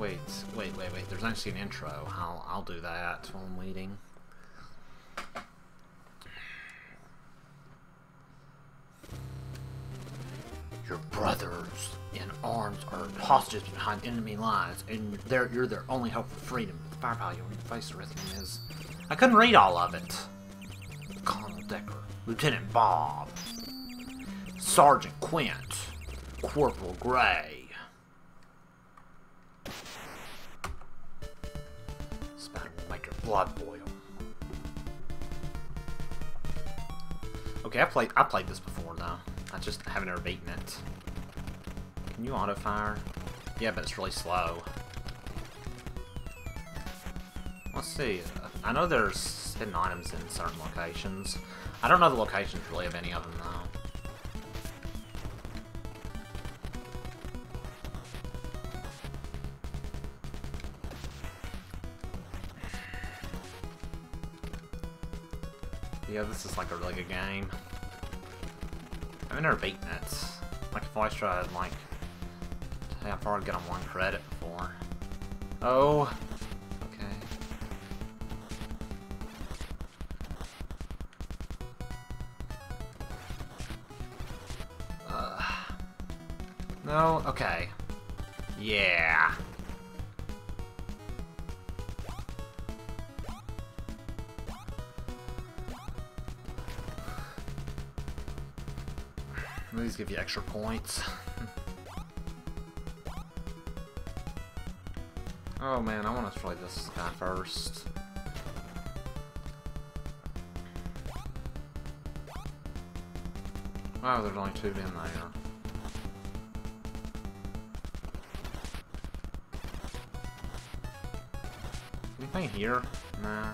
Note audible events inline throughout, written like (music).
Wait, wait, wait, wait. There's actually an intro. I'll, I'll do that while I'm waiting. Your brothers in arms are hostages behind enemy lines, and they're, you're their only hope for freedom. The firepower you face with them is... I couldn't read all of it. Colonel Decker, Lieutenant Bob, Sergeant Quint, Corporal Gray. Blood boil. Okay, I played I played this before though. I just haven't ever beaten it. Can you auto fire? Yeah, but it's really slow. Let's see. I know there's hidden items in certain locations. I don't know the locations really of any of them though. Yeah, this is like a really good game. I've never beaten it. Like if I tried like how far I'd get on one credit before. Oh. Okay. Uh, no, okay. Yeah. Give you extra points. (laughs) oh man, I want to try this guy first. Wow, there's only two in there. Anything here? Nah.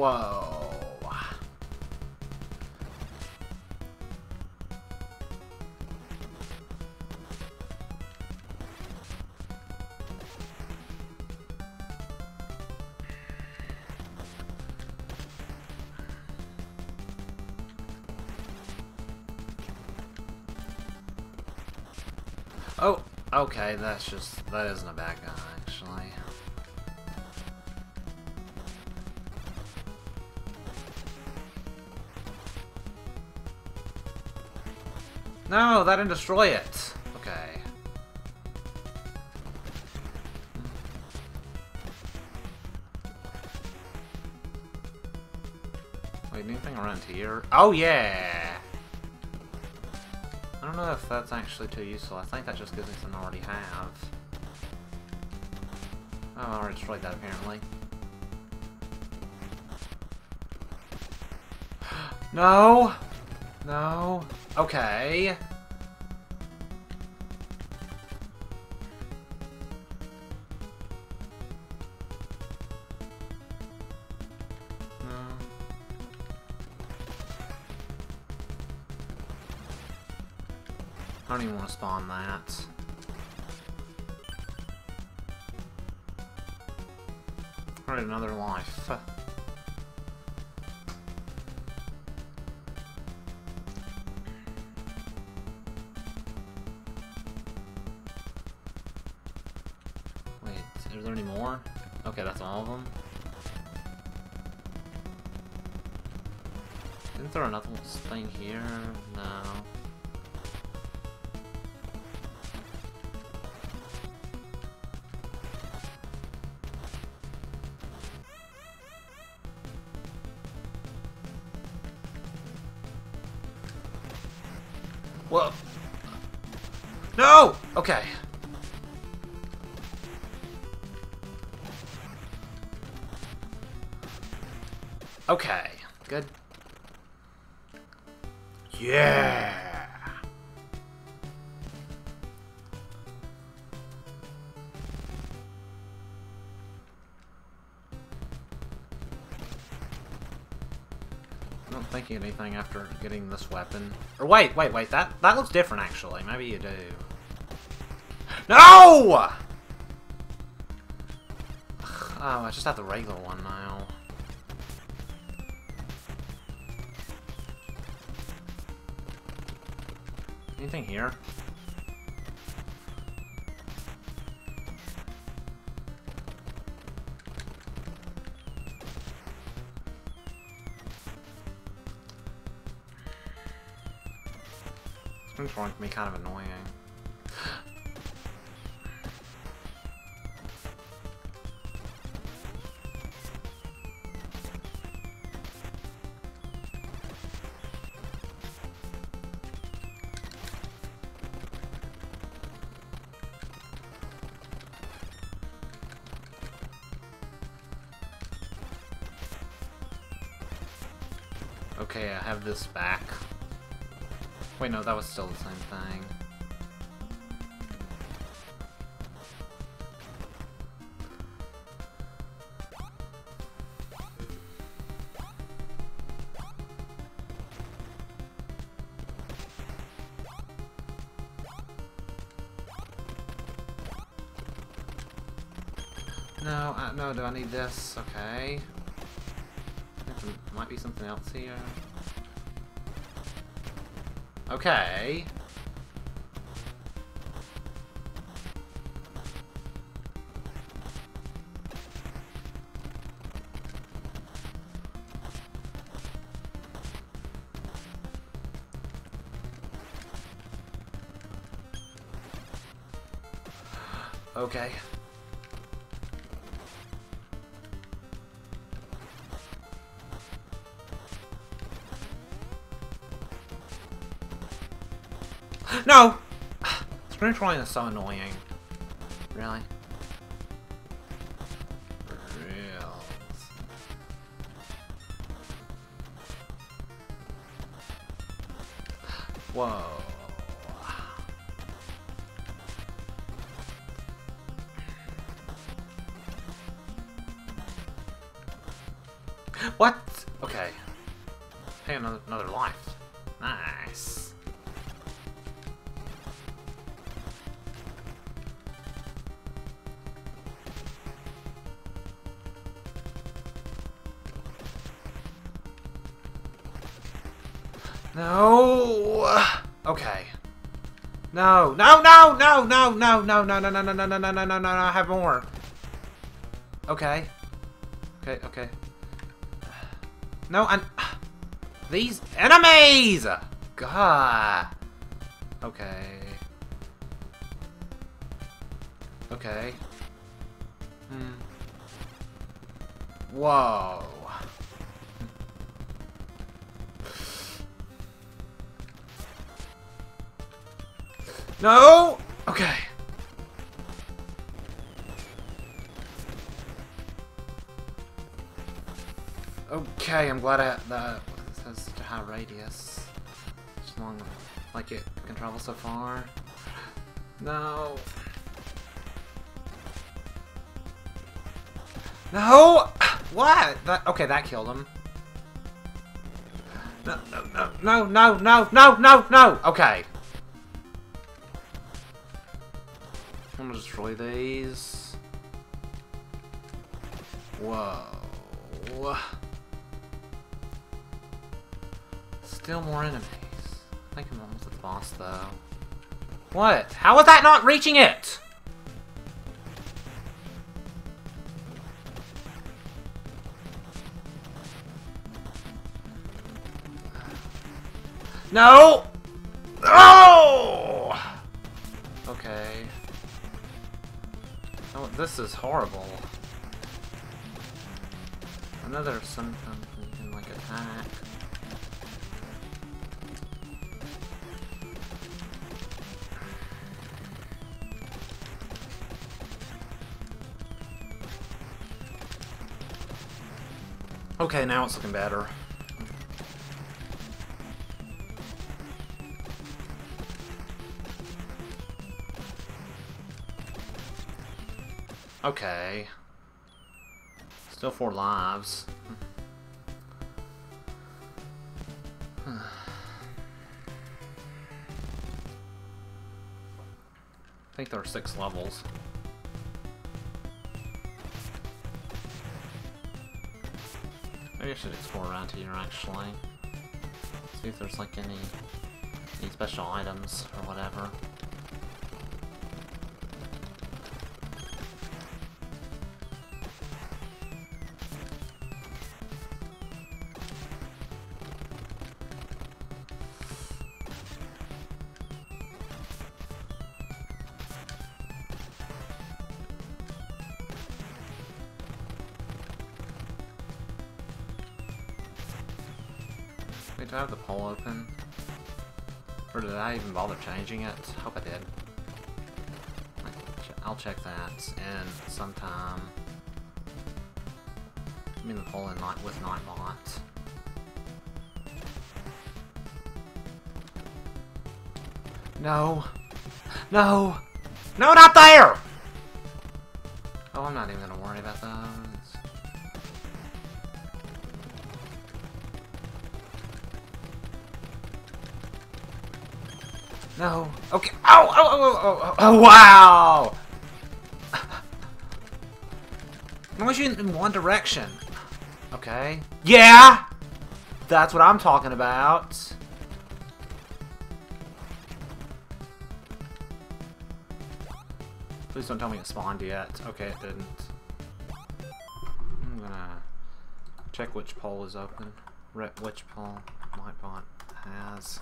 Whoa. Oh, okay, that's just, that isn't a bad guy, No, that didn't destroy it. Okay. Wait, anything around here? Oh, yeah! I don't know if that's actually too useful. I think that just gives me something I already have. Oh, I already destroyed that, apparently. (gasps) no! No. Okay. I don't even want to spawn that. Whoa. No! Okay. Okay. Good. Yeah! unlocking anything after getting this weapon. Or wait, wait, wait. That, that looks different, actually. Maybe you do. No! Oh, I just have the regular one now. Anything here? This one can be kind of annoying. Okay, I have this back. Wait, no, that was still the same thing. No, uh, no, do I need this? Okay. Might be something else here. Okay. (gasps) Okay. Trolling is so annoying. Really? No. No. No. No. No. No. No. No. No. No. No. No. No. No. No. No. No. I have more. Okay. Okay. Okay. No. And these enemies. God. Okay. Okay. Hmm. Whoa. No! Okay. Okay, I'm glad I, that has such a high radius. As long like it can travel so far. No. No! What? That, okay, that killed him. No, no, no, no, no, no, no, no, no! Okay. Destroy these. Whoa. Still more enemies. I think I'm almost at the boss, though. What? How is that not reaching it? No! Oh! Okay. This is horrible. Another something can like attack. Okay, now it's looking better. Okay. Still four lives. I think there are six levels. Maybe I should explore around here, actually. See if there's, like, any Any special items or whatever. Changing it? Hope I did. I'll check that in sometime. I'm in the poll in night with Nightbot. No. No! No, not there! Oh, I'm not even gonna No. Okay. Ow! Oh! Oh! Oh! Oh! oh wow! I want you in one direction. Okay. Yeah! That's what I'm talking about. Please don't tell me it spawned yet. Okay, it didn't. I'm gonna check which poll is open. Rep which poll Nightbot has.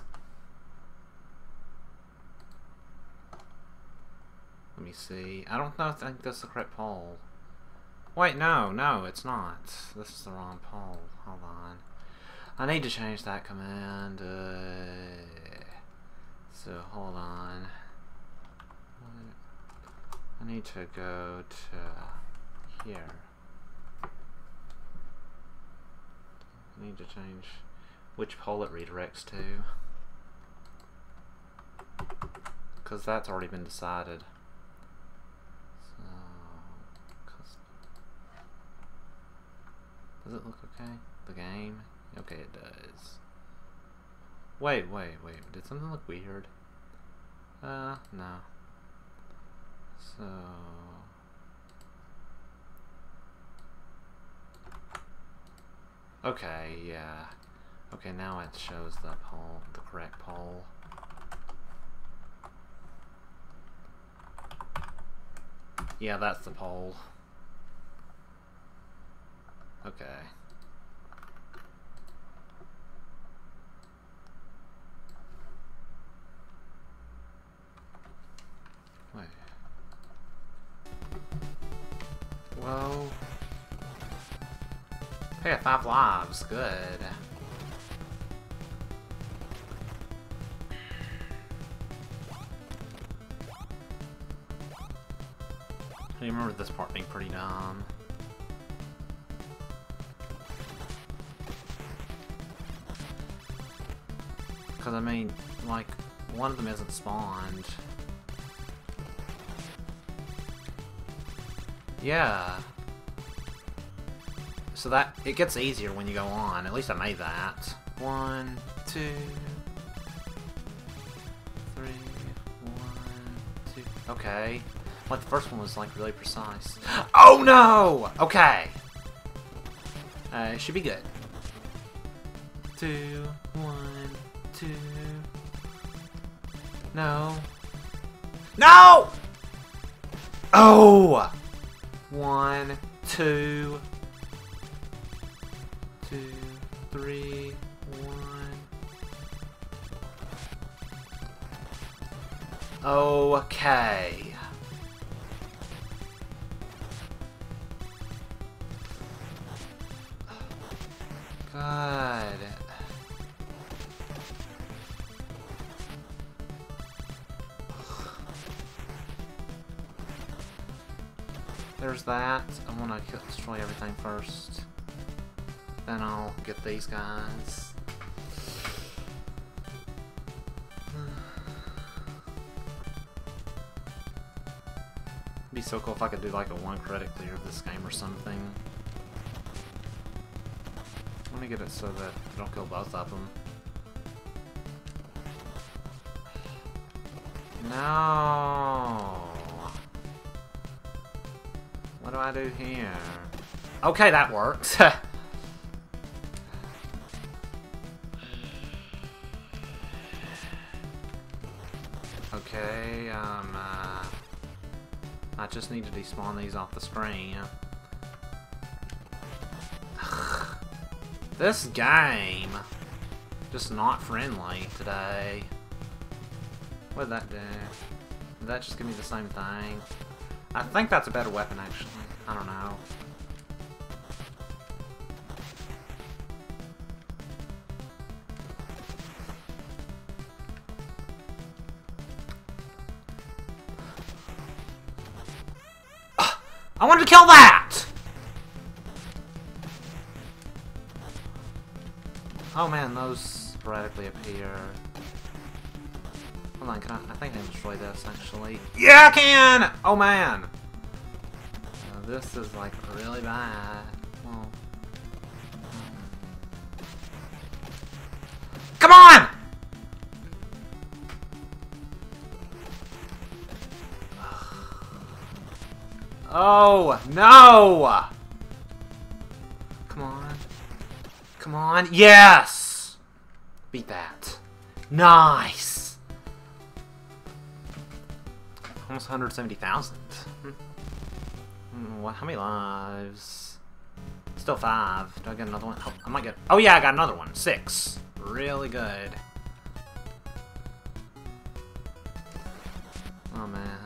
Let me see. I don't know. Think that's the correct poll. Wait, no, no, it's not. This is the wrong poll. Hold on. I need to change that command. Uh, so hold on. I need to go to here. I need to change which poll it redirects to. Because that's already been decided. So, does it look okay? The game? Okay, it does. Wait, wait, wait. Did something look weird? Uh, no. So... Okay, yeah. Okay, now it shows the poll, the correct poll. Yeah, that's the poll. Okay. Wait. Whoa. Hey, five lives. Good. I remember this part being pretty dumb. Because, I mean, like, one of them isn't spawned. Yeah. So that, it gets easier when you go on. At least I made that. One, two, three, one, two. Okay. Like, the first one was, like, really precise. (gasps) Oh, no! Okay. Uh, it should be good. Two, one, two. No. No! Oh! One, two, two, three, one. Okay. God. There's that. I want to destroy everything first. Then I'll get these guys. (sighs) be so cool if I could do like a one credit clear of this game or something. Let me get it so that I don't kill both of them. No. Do I do here? Okay, that worked. (laughs) Okay, um, uh, I just need to despawn these off the screen. (sighs) this game, just not friendly today. What did that do? Did that just give me the same thing? I think that's a better weapon, actually. I don't know. Ah, I wanted to kill that! Oh man, those sporadically appear. Hold on, can I, I think I can destroy this, actually. Yeah, I can! Oh man! This is, like, really bad. Well... Come on! Oh, no! Come on. Come on. Yes! Beat that. Nice! Almost 170,000. Hmm, what? How many lives? Still five. Do I get another one? Oh, I might get... Oh yeah, I got another one. Six. Really good. Oh man.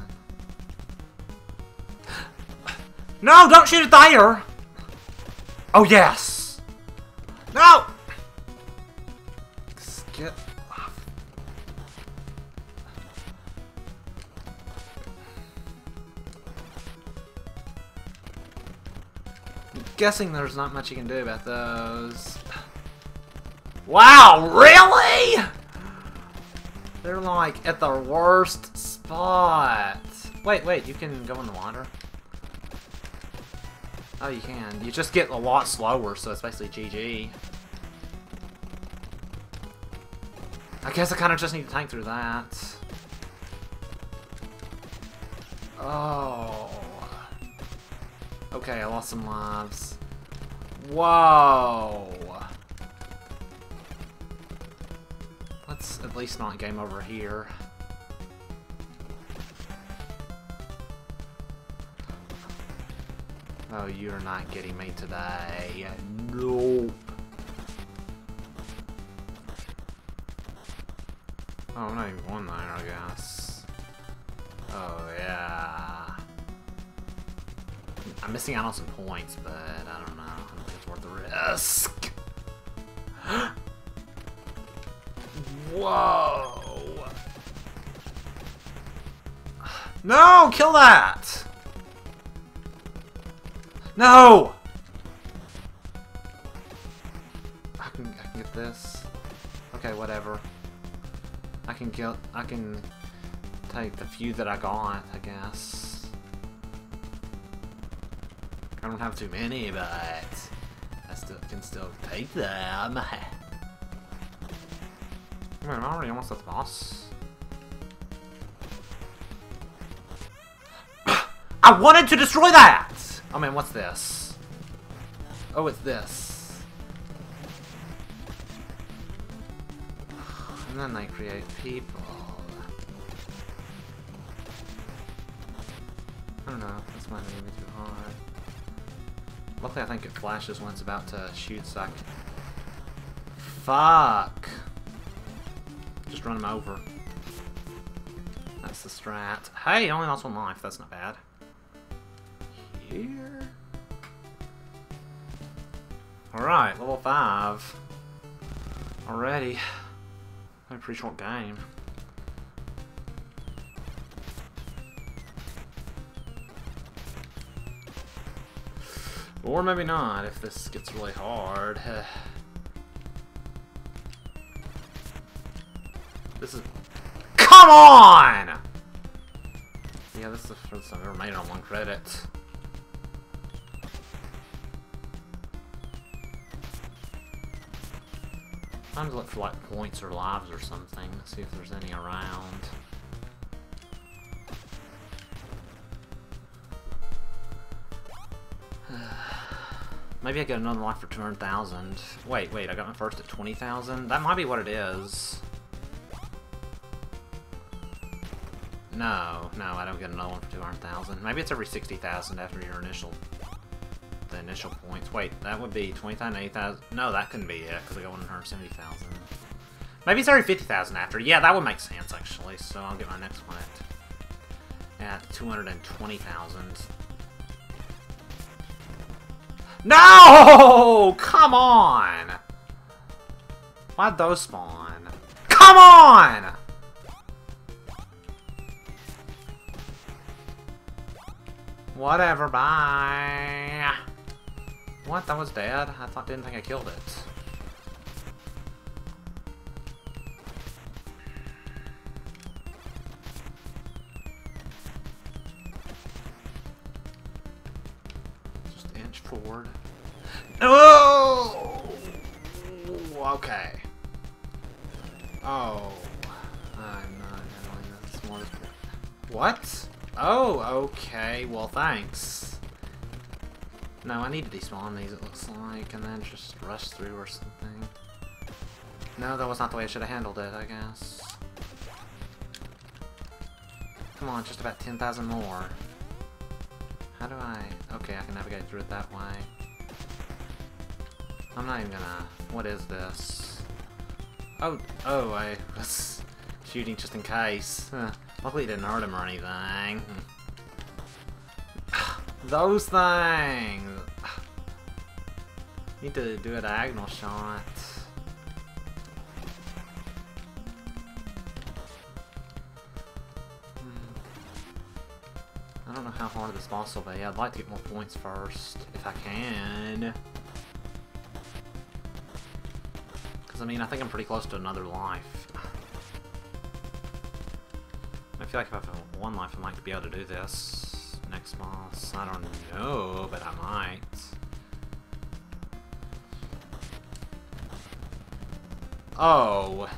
(gasps) No, don't shoot it there! Oh, yes! No! Guessing there's not much you can do about those. Wow, really? They're like at the worst spot. Wait, wait, you can go in the water? Oh, you can. You just get a lot slower, so it's basically GG. I guess I kind of just need to tank through that. Oh. Okay, I lost some lives. Whoa. Let's at least not game over here. Oh, you're not getting me today. Nope. Oh, I'm not even one there, I guess. Oh, yeah. I'm missing out on some points, but I don't know. I don't think it's worth the risk. (gasps) Whoa! No! Kill that! No! I can, I can get this. Okay, whatever. I can get, I can take the few that I got, I guess. I don't have too many, but I still can still take them. (laughs) I mean, I'm already almost at the boss. (coughs) I wanted to destroy that! Oh man, what's this? Oh, it's this. And then they create people. I don't know, this might be too hard. Luckily I think it flashes when it's about to shoot so I can... Fuck! Just run him over. That's the strat. Hey, only lost one life, that's not bad here. Alright, level 5. Already. A pretty short game. Or maybe not, if this gets really hard. (sighs) this is... Come on! Yeah, this is the first time I've ever made it on one credit. Sometimes look for like points or lives or something, see if there's any around. Maybe I get another life for 200,000. Wait, wait, I got my first at 20,000? That might be what it is. No, no, I don't get another one for 200,000. Maybe it's every 60,000 after your initial... The initial points. Wait, that would be 20,000, 80,000... No, that couldn't be it, because I got 170,000. Maybe it's every 50,000 after. Yeah, that would make sense, actually. So I'll get my next one at, at 220,000. No! Come on! Why'd those spawn? Come on! Whatever, bye. What? That was dead? I thought didn't think I killed it. Thanks. No, I need to despawn these, it looks like, and then just rush through or something. No, that was not the way I should have handled it, I guess. Come on, just about 10,000 more. How do I... Okay, I can navigate through it that way. I'm not even gonna... What is this? Oh, oh, I (laughs) was shooting just in case. Luckily it didn't hurt him or anything. Hmm. Those things! Need to do a diagonal shot. Hmm. I don't know how hard this boss will be. I'd like to get more points first, if I can. Because, I mean, I think I'm pretty close to another life. I feel like if I have one life, I might be able to do this. Boss. I don't know, but I might. Oh.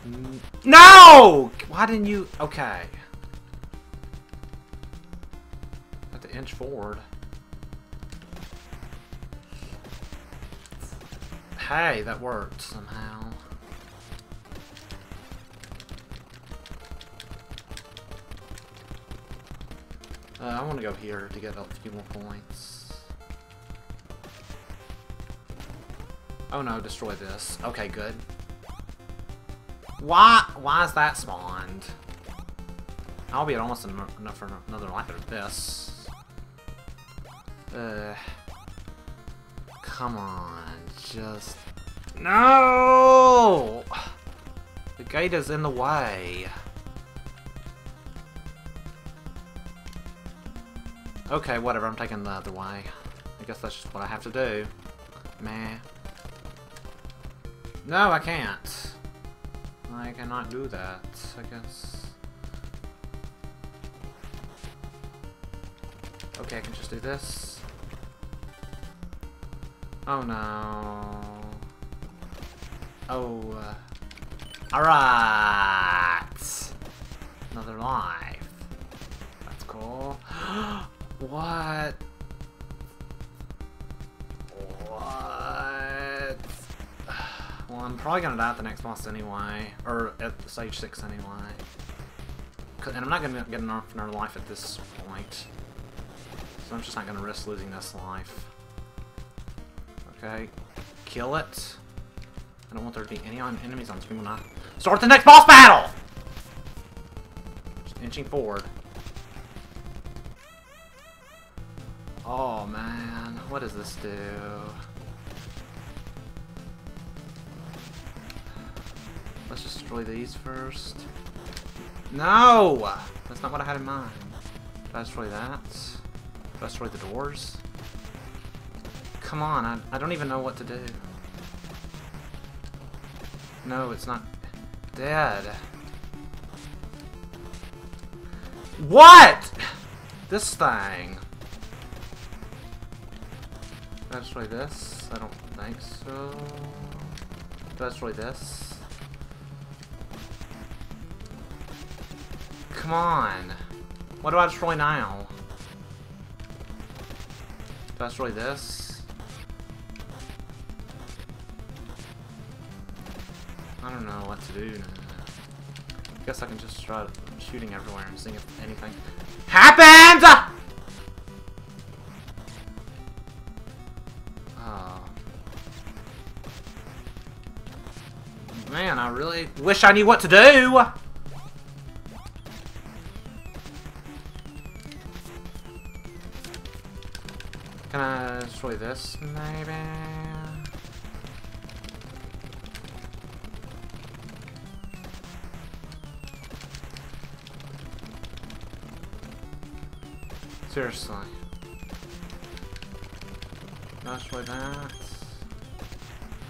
No! Why didn't you... Okay. Have to inch forward. Hey, that worked somehow. Uh, I want to go here to get a few more points. Oh no, destroy this. Okay, good. Why? Why is that spawned? I'll be at almost enough for another life of this. Uh, come on, just no. The gate is in the way. Okay, whatever, I'm taking the other way. I guess that's just what I have to do. Meh. No, I can't. I cannot do that, I guess. Okay, I can just do this. Oh no. Oh. Uh, Alright! Another life. What? What? (sighs) Well, I'm probably gonna die at the next boss anyway. Or at stage 6 anyway. And I'm not gonna get another life at this point. So I'm just not gonna risk losing this life. Okay. Kill it. I don't want there to be any enemies on screen when I start the next boss battle! Just inching forward. Oh man, what does this do? Let's just destroy these first. No! That's not what I had in mind. Did I destroy that? Did I destroy the doors? Come on, I, I don't even know what to do. No, it's not dead. What? This thing. I destroy this? I don't think so. I destroy this? Come on! What do I destroy now? Destroy this? I don't know what to do now. Guess I can just try shooting everywhere and seeing if anything happens! Wish I knew what to do! Can I destroy this, maybe? Seriously. Destroy that.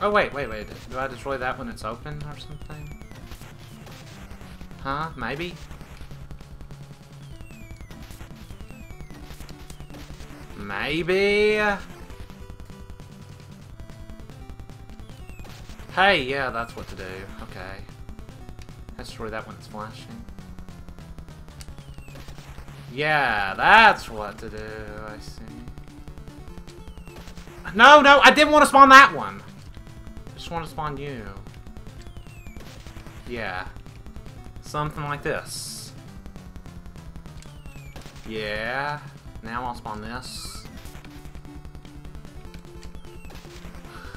Oh, wait, wait, wait. Do I destroy that when it's open or something? Huh? Maybe? Maybe? Hey, yeah, that's what to do. Okay. Destroy that when it's flashing. Yeah, that's what to do, I see. No, no, I didn't want to spawn that one. I just want to spawn you. Yeah. Something like this. Yeah. Now I'll spawn this.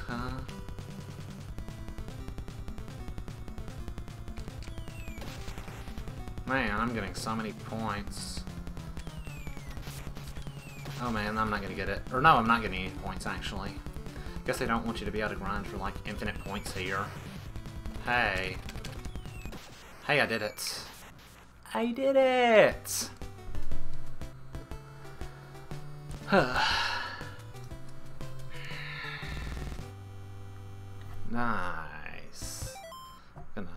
Huh. Man, I'm getting so many points. Oh man, I'm not gonna get it. Or no, I'm not getting any points actually. Guess they don't want you to be able to grind for like infinite points here. Hey. Hey, I did it. I did it! (sighs) nice. Gonna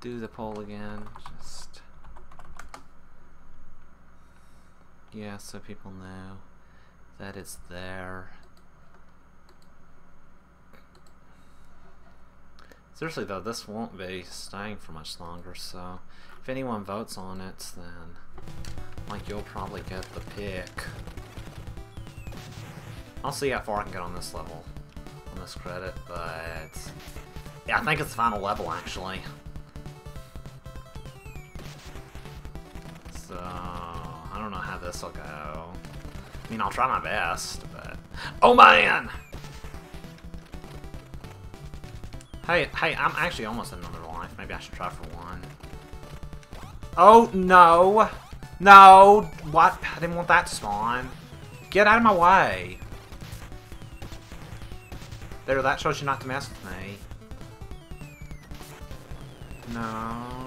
do the poll again. Just yeah, so people know that it's there. Seriously though, this won't be staying for much longer, so if anyone votes on it, then like you'll probably get the pick. I'll see how far I can get on this level, on this credit, but yeah, I think it's the final level actually. So, I don't know how this will go. I mean, I'll try my best, but... Oh man! Hey, hey, I'm actually almost in another life. Maybe I should try for one. Oh, no! No! What? I didn't want that to spawn. Get out of my way! There, that shows you not to mess with me. No.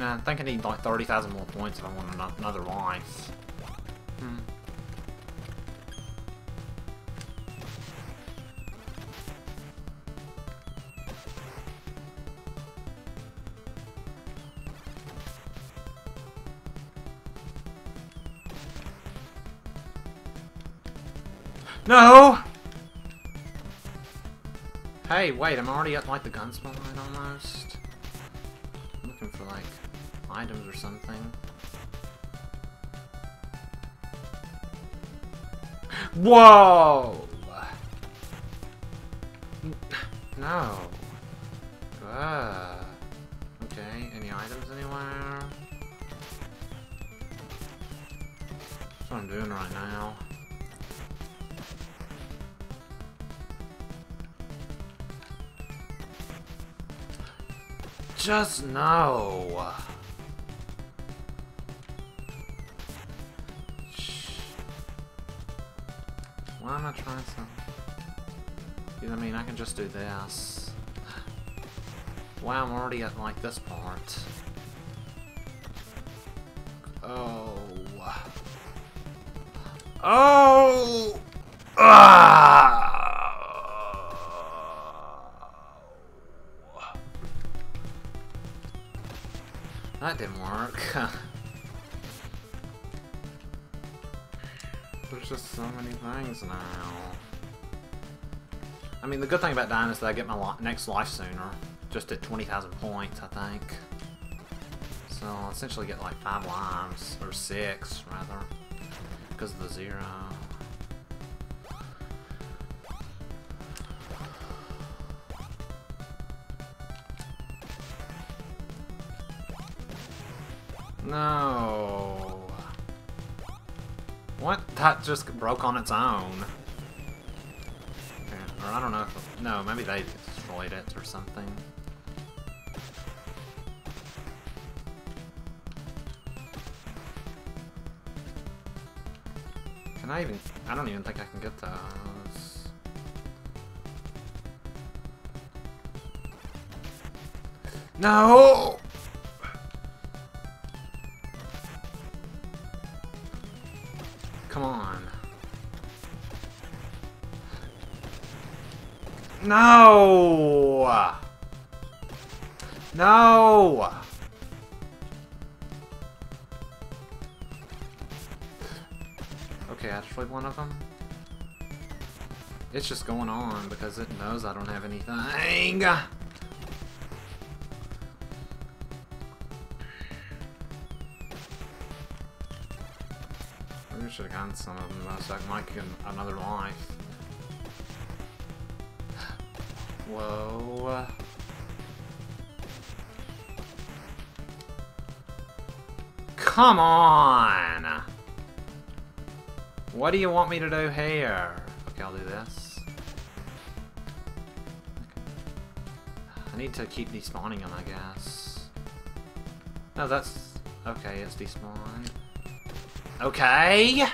Mean, I think I need like 30,000 more points if I want another life. Hmm. No! Hey, wait, I'm already at like the gun spawn almost. Looking for like items or something. Whoa! No. Ah. Okay, any items anywhere? That's what I'm doing right now. Just no. You know what I mean? I can just do this. Wow, I'm already at like this part. Oh. Oh! Ah! That didn't work. (laughs) There's just so many things now. I mean, the good thing about dying is that I get my next life sooner. Just at 20,000 points, I think. So I'll essentially get like 5 lives. Or 6, rather. Because of the zero. No. What? That just broke on its own. No, maybe they destroyed it or something. Can I even... I don't even think I can get those. No! No! No! Okay, I destroyed one of them. It's just going on because it knows I don't have anything. Maybe I should have gotten some of them so I might get another life. Whoa. Come on! What do you want me to do here? Okay, I'll do this. I need to keep despawning them, I guess. No, that's... Okay, it's despawned. Okay!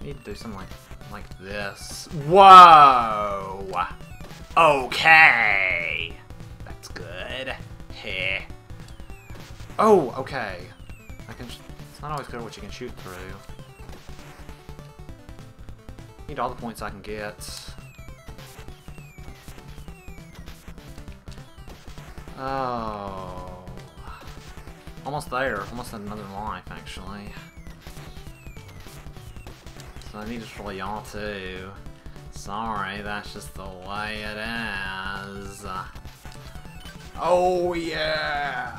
Need to do something like, like this. Whoa! Okay! That's good. Heh. Oh, okay. I can... It's not always clear what you can shoot through. Need all the points I can get. Oh. Almost there. Almost another life, actually. So I need to destroy y'all too. Sorry, that's just the way it is. Oh yeah!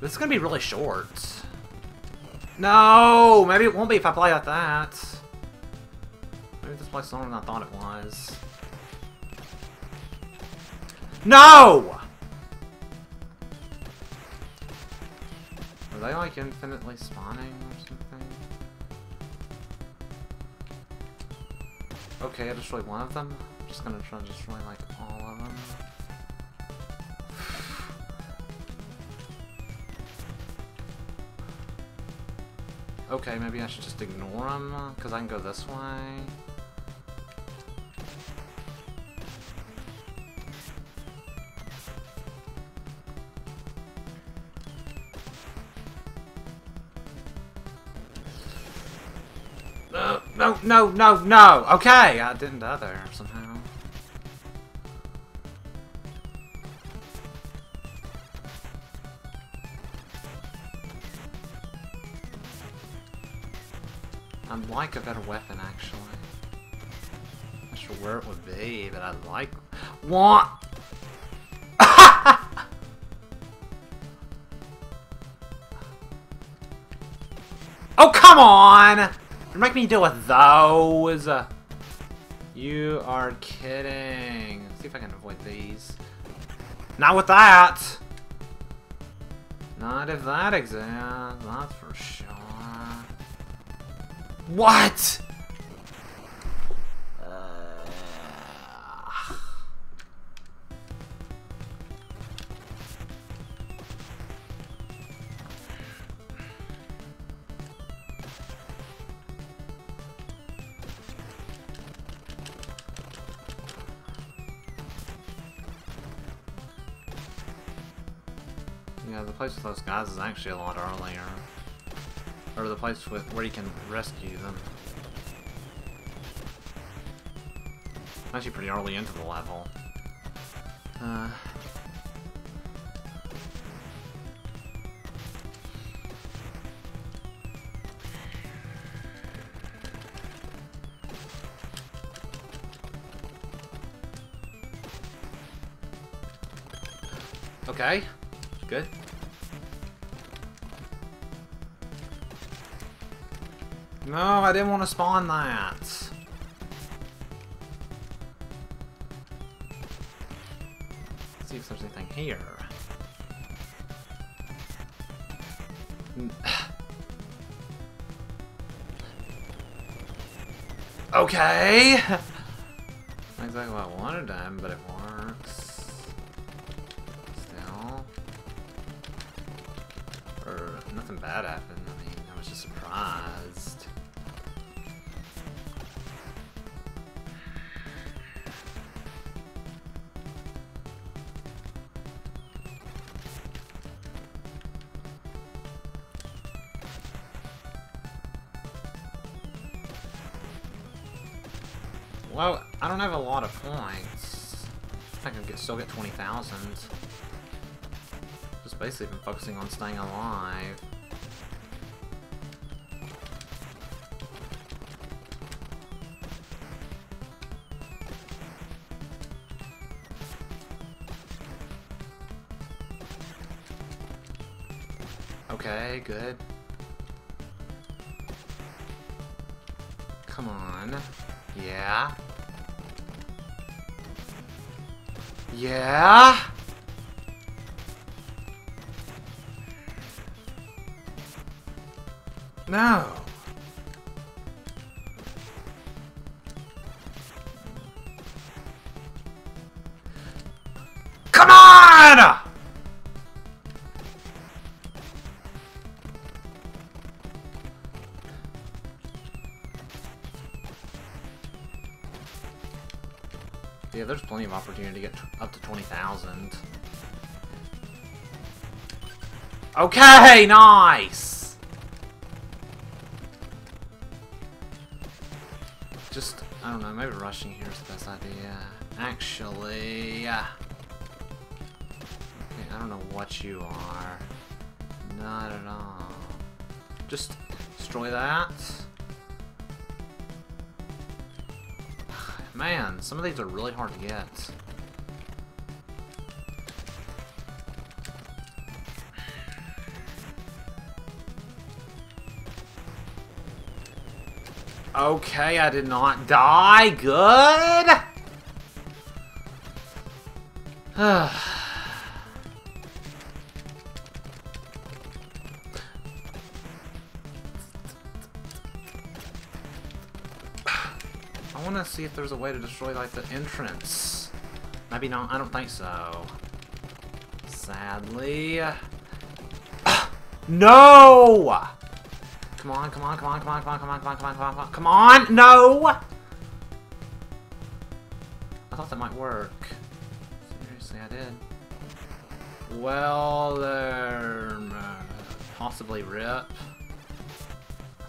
This is gonna be really short. No! Maybe it won't be if I play like that. Maybe this plays longer than I thought it was. No! Are they like infinitely spawning or something? Okay, I destroyed one of them. I'm just gonna try to destroy like all of them. (sighs) Okay, maybe I should just ignore them, because uh, I can go this way. No, no, no! Okay, I didn't die there somehow. I'd like a better weapon, actually. Not sure where it would be, but I'd like... Want... (laughs) oh, come on! You're making me deal with those! You are kidding. Let's see if I can avoid these. Not with that! Not if that exists, that's for sure. What? paths is actually a lot earlier. Or the place with where you can rescue them. Actually pretty early into the level. Uh, Okay. Good. No, I didn't want to spawn that. See if there's anything here. (sighs) Okay! (laughs) Exactly what I wanted done, but it works. Lot of points. I can get, still get 20,000. Just basically been focusing on staying alive. There's plenty of opportunity to get up to 20,000. Okay, nice! Just, I don't know, maybe rushing here is the best idea. Actually, uh, I don't know what you are. Not at all. Just destroy that. Man, some of these are really hard to get. Okay, I did not die. Good. (sighs) see if there's a way to destroy, like, the entrance. Maybe not. I don't think so. Sadly. (coughs) no! Come on, come on, come on, come on, come on, come on, come on, come on, come on, come on! No! I thought that might work. Seriously, I did. Well, there... Possibly rip. I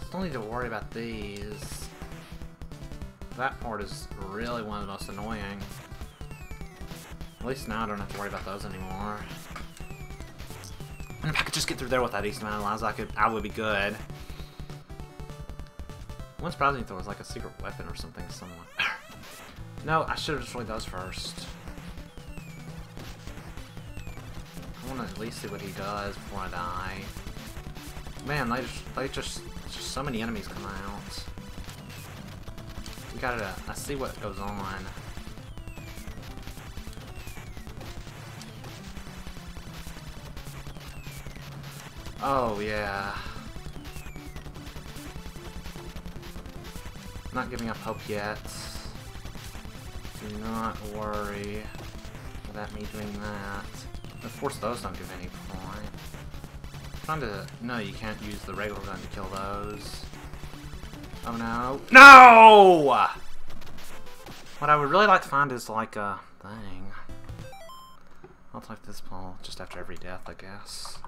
still need to worry about these. Part is really one of the most annoying. At least now I don't have to worry about those anymore. And if I could just get through there with that East Mountain I could I would be good. One surprising there was like a secret weapon or something somewhere. (laughs) no, I should have destroyed those first. I want to at least see what he does before I die. Man, they just, they just, just so many enemies come out. Gotta, I see what goes on. Oh, yeah. Not giving up hope yet. Do not worry about me doing that. Of course those don't give any point. I'm trying to... No, you can't use the regular gun to kill those. Oh no. No! What I would really like to find is like a thing. I'll take this ball just after every death, I guess.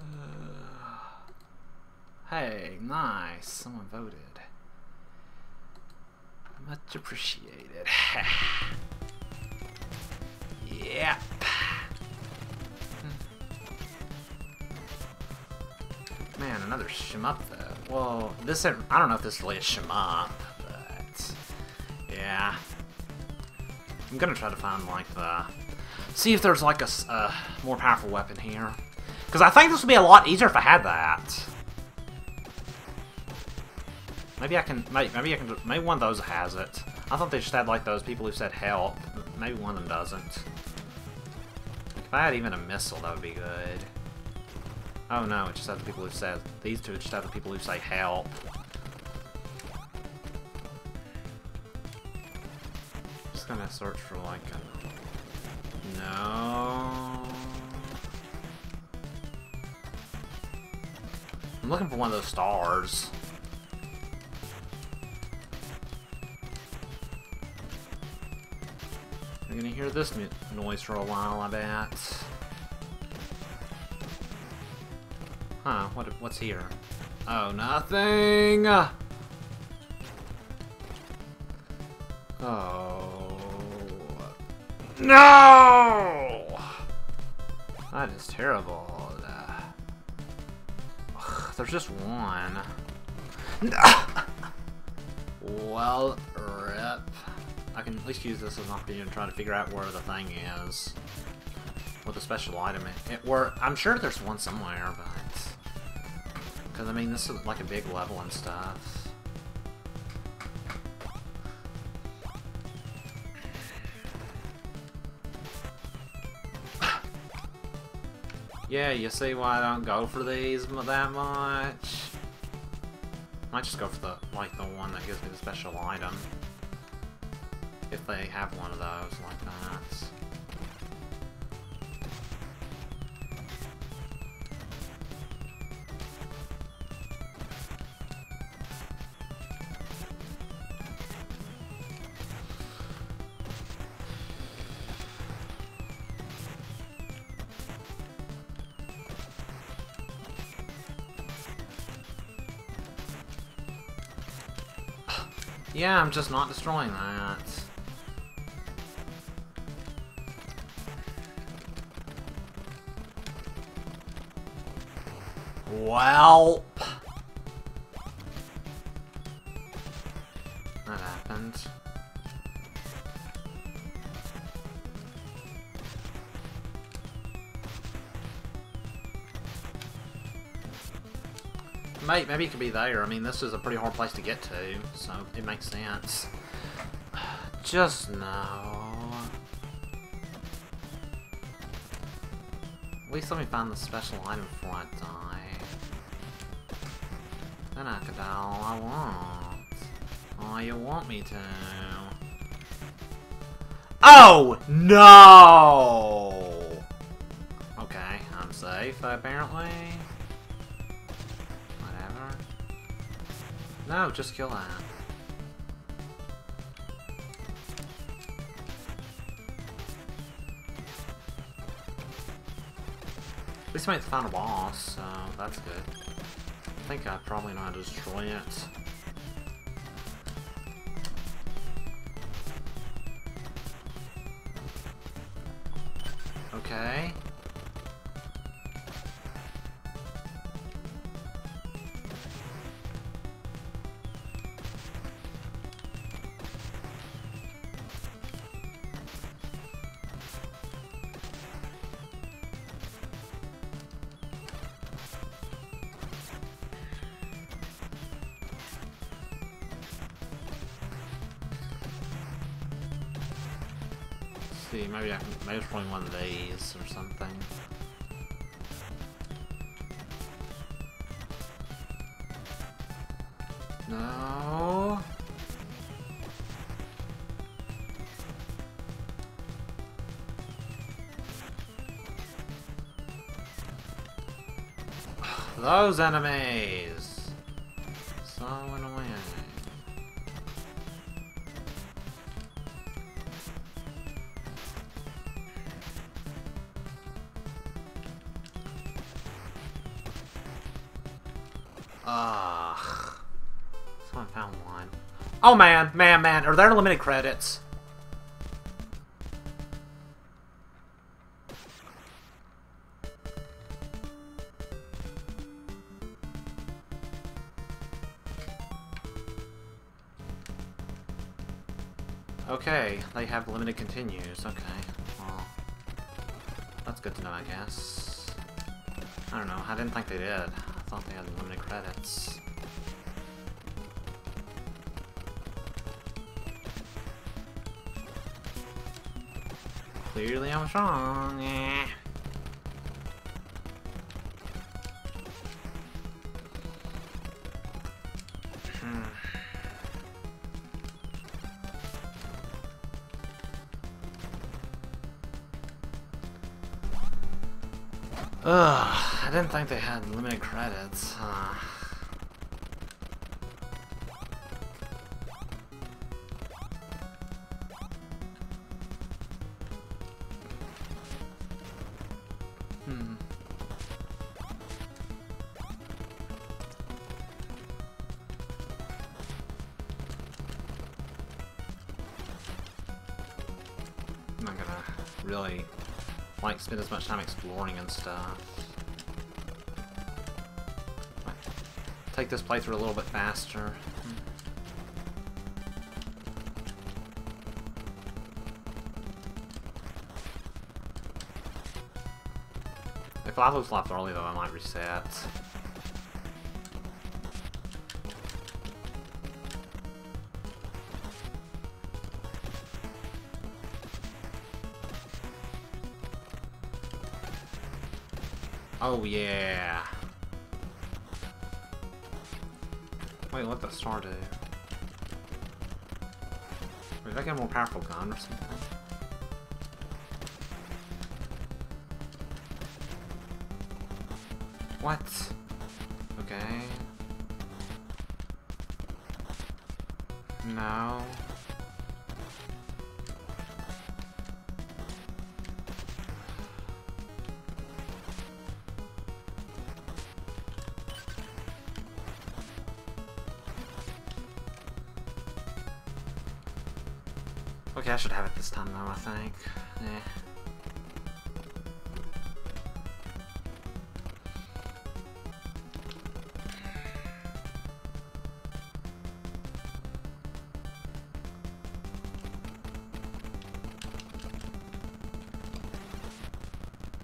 Uh, hey, nice. Someone voted. Much appreciated. (laughs) yep. Man, another shmup though. Well, this I don't know if this is really a shmup, but yeah. I'm gonna try to find like the see if there's like a, uh, more powerful weapon here. Because I think this would be a lot easier if I had that. Maybe I can. Maybe, maybe I can. Maybe one of those has it. I thought they just had like those people who said help. Maybe one of them doesn't. If I had even a missile, that would be good. Oh no, it's just other people who said these two. Just other people who say help. Just gonna search for like a. No. I'm looking for one of those stars. You're gonna hear this noise for a while, I bet. Huh, what, what's here? Oh, nothing! Oh... No! That is terrible. Ugh, there's just one. well, rip. I can at least use this as an opportunity to try to figure out where the thing is. What the special item. It, where, I'm sure there's one somewhere, but... Because, I mean, this is like a big level and stuff. Yeah, you see why I don't go for these that much? Might just go for the, like, the one that gives me the special item. If they have one of those like that. Yeah, I'm just not destroying that. Well, Mate, maybe it could be there. I mean, this is a pretty hard place to get to, so it makes sense. (sighs) Just no. At least let me find the special item before I die. Then I could die all I want. All you want me to. Oh, no! Okay, I'm safe, apparently. No, just kill that. At least I made the final boss, so that's good. I think I probably know how to destroy it. I maybe probably one of these or something. No. (sighs) Those enemies! Oh man, man, man, are there limited credits? Okay, they have limited continues. Okay, well, that's good to know, I guess. I don't know, I didn't think they did. I thought they had limited credits. Clearly I was wrong. Eh. Hmm. Ugh, I didn't think they had limited credits. Uh, spend as much time exploring and stuff. Might take this playthrough a little bit faster. Hmm. If I lose left early though, I might reset. Oh yeah. Wait, what does star do? Wait, did I get a more powerful gun or something? What? Time though, I think. Yeah.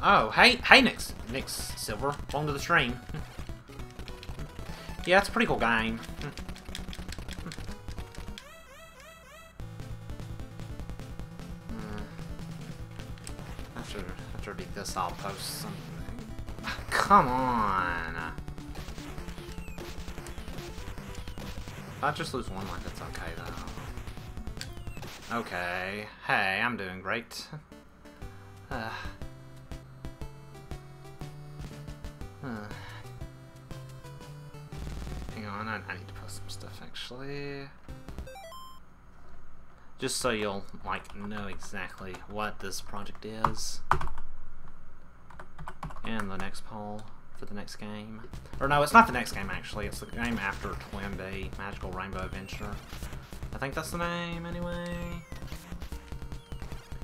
Oh, hey, hey, Nix, Nix Silver, welcome to the stream. (laughs) yeah, it's a pretty cool game. This, I'll post something. Come on! If I just lose one life, it's okay, though. Okay. Hey, I'm doing great. (sighs) Uh. Huh. (sighs) Hang on, I, I need to post some stuff, actually. Just so you'll, like, know exactly what this project is. And the next poll for the next game. Or no, it's not the next game, actually. It's the game after Twin Twinbee, Magical Rainbow Adventure. I think that's the name, anyway.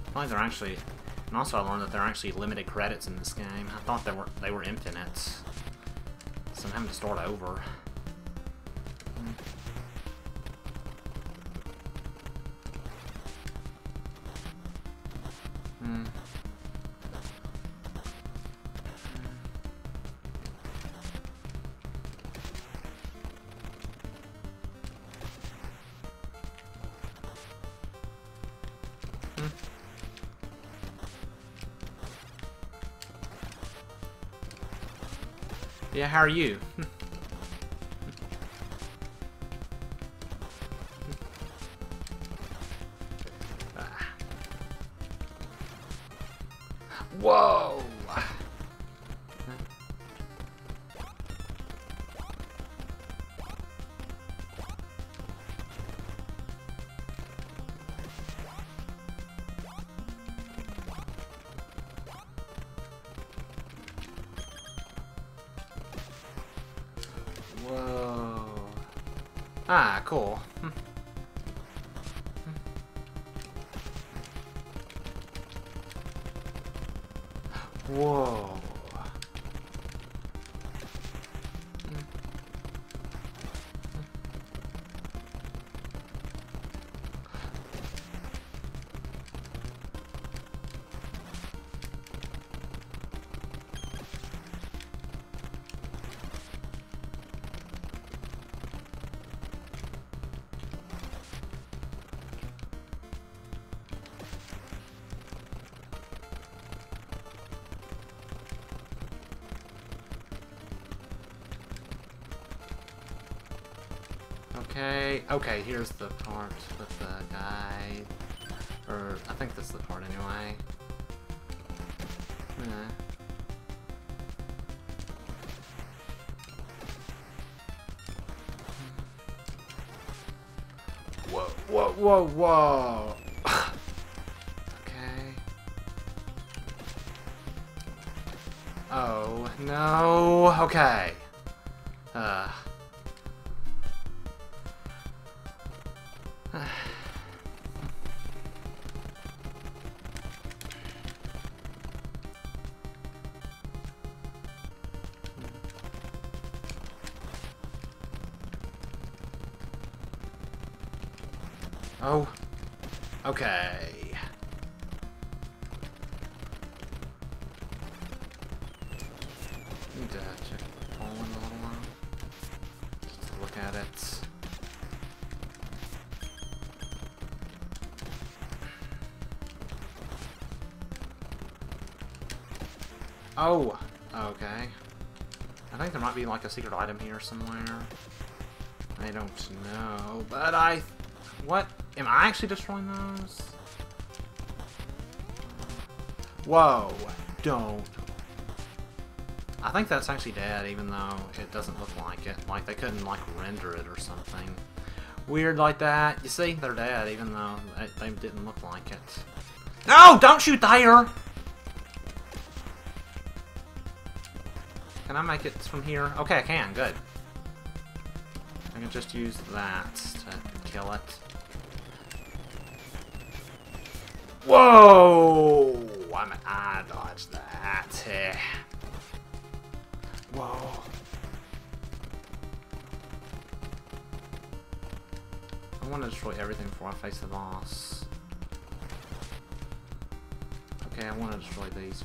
I think they're actually... And also I learned that there are actually limited credits in this game. I thought they were they were infinite. So I'm having to start over. How are you? Okay, okay, here's the part with the guy. Or, I think this is the part anyway. Yeah. Whoa, whoa, whoa, whoa! okay. Oh, no, okay. Uh. (sighs) Oh. Okay. Okay. I think there might be like a secret item here somewhere. I don't know, but I... What? Am I actually destroying those? Whoa, don't. I think that's actually dead, even though it doesn't look like it. Like, they couldn't, like, render it or something. Weird like that. You see, they're dead, even though they, didn't look like it. No! Don't shoot there! Can I make it from here? Okay, I can. Good. I can just use that to kill it. Whoa! I'm, I dodged that. Whoa. I want to destroy everything before I face the boss. Okay, I want to destroy these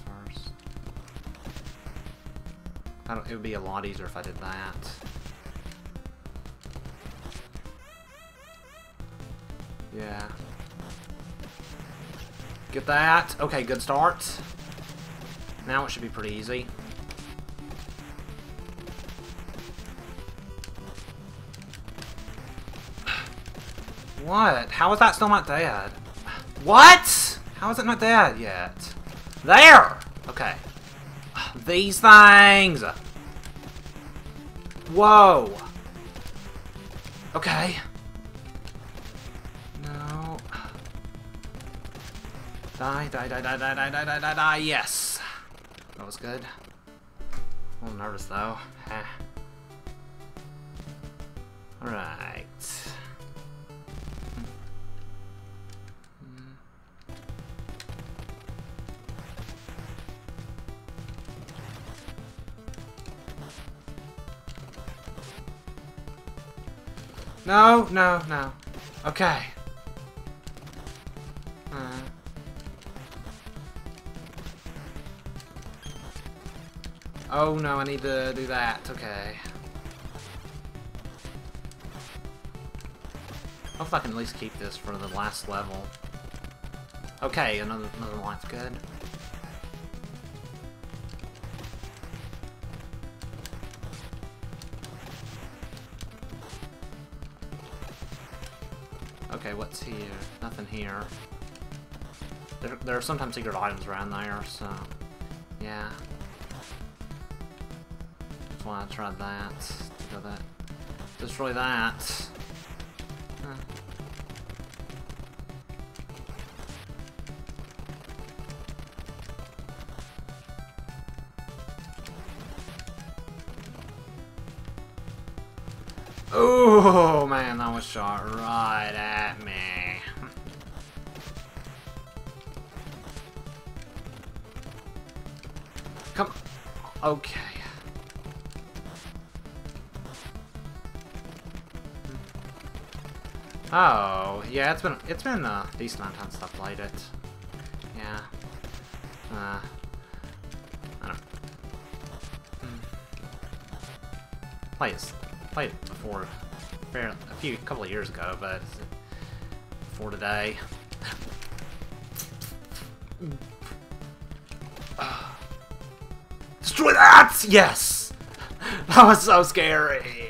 it would be a lot easier if I did that. Yeah. Get that. Okay, good start. Now it should be pretty easy. What? How is that still not dead? What? How is it not dead yet? There! Okay. These things! Whoa! Okay. No. Die, die, die, die, die, die, die, die, die, yes! That was good. A little nervous though. No, no, no. Okay. Uh. Oh no, I need to do that. Okay. Hope I can at least keep this for the last level. Okay, another another life, good. What's here? Nothing here. There, there are sometimes secret items around there, so... Yeah. That's why I tried that. Destroy that. Okay. Oh, yeah, it's been it's been a decent amount of time played it. Yeah. Uh. I don't. Hmm. Play this played it before, a few couple of years ago, but for today. Destroy that! Yes! (laughs) That was so scary!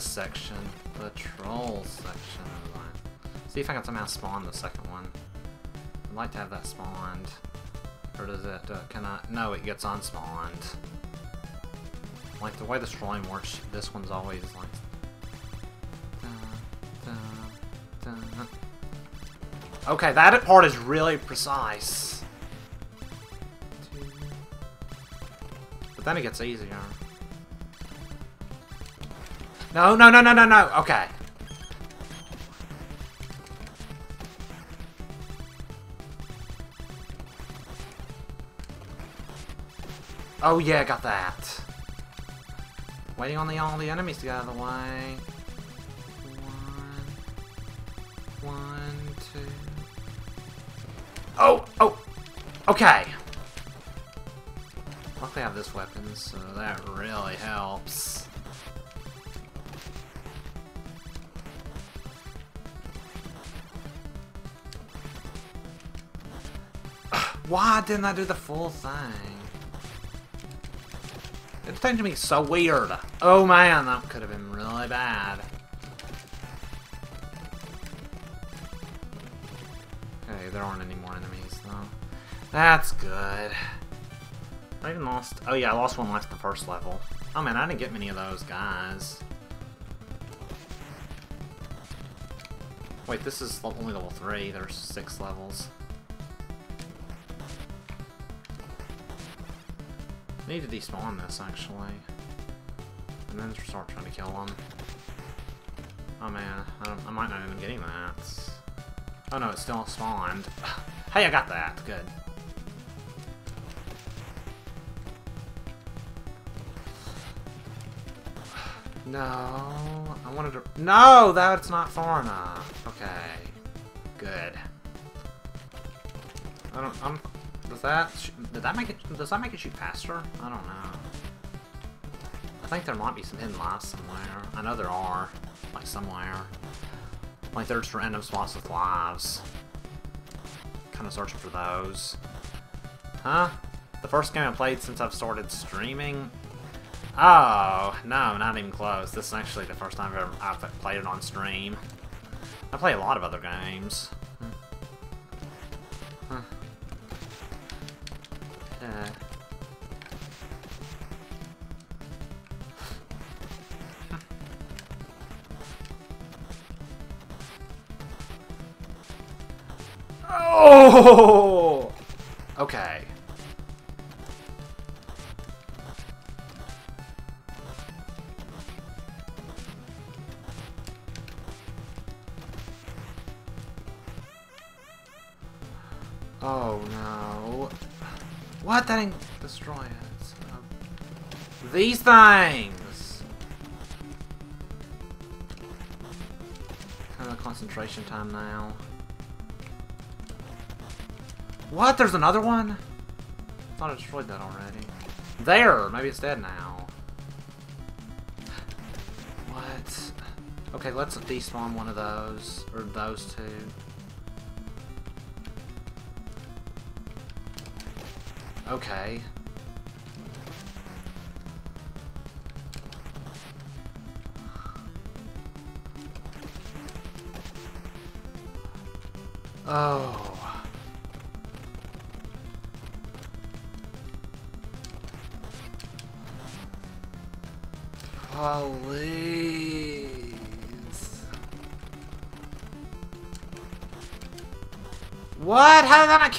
This section, the troll section. See if I can somehow spawn the second one. I'd like to have that spawned. Or does it, uh, can I? No, it gets unspawned. Like, the way the trolling works, this one's always like... Okay, that part is really precise. But then it gets easier. No, no, no, no, no, no. Okay. Oh yeah, got that. Waiting on the all the enemies to get out of the way. One, one, two. Oh, oh, okay. Luckily I have this weapon, so that really helps. Why didn't I do the full thing? It's tending to be so weird. Oh man, that could have been really bad. Okay, there aren't any more enemies though. That's good. I even lost... Oh yeah, I lost one left the first level. Oh man, I didn't get many of those guys. Wait, this is only level 3. There's 6 levels. Need to despawn this, actually. And then start trying to kill them. Oh man, I, I might not even getting that. Oh no, it's still spawned. (sighs) hey, I got that. Good. (sighs) No, I wanted to... No, that's not far enough. Okay, good. I don't... I'm does that did that make it does that make it shoot faster? I don't know. I think there might be some hidden lives somewhere. I know there are, like somewhere. Like there's random spots with lives. Kind of searching for those. Huh? The first game I played since I've started streaming? Oh, no, not even close. This is actually the first time I've ever I've played it on stream. I play a lot of other games. Oh! Okay. Oh no. What? That didn't destroy it. Um, these things! Kind of concentration time now. What? There's another one? I thought I destroyed that already. There! Maybe it's dead now. What? Okay, let's despawn one of those. Or those two. Okay. Oh.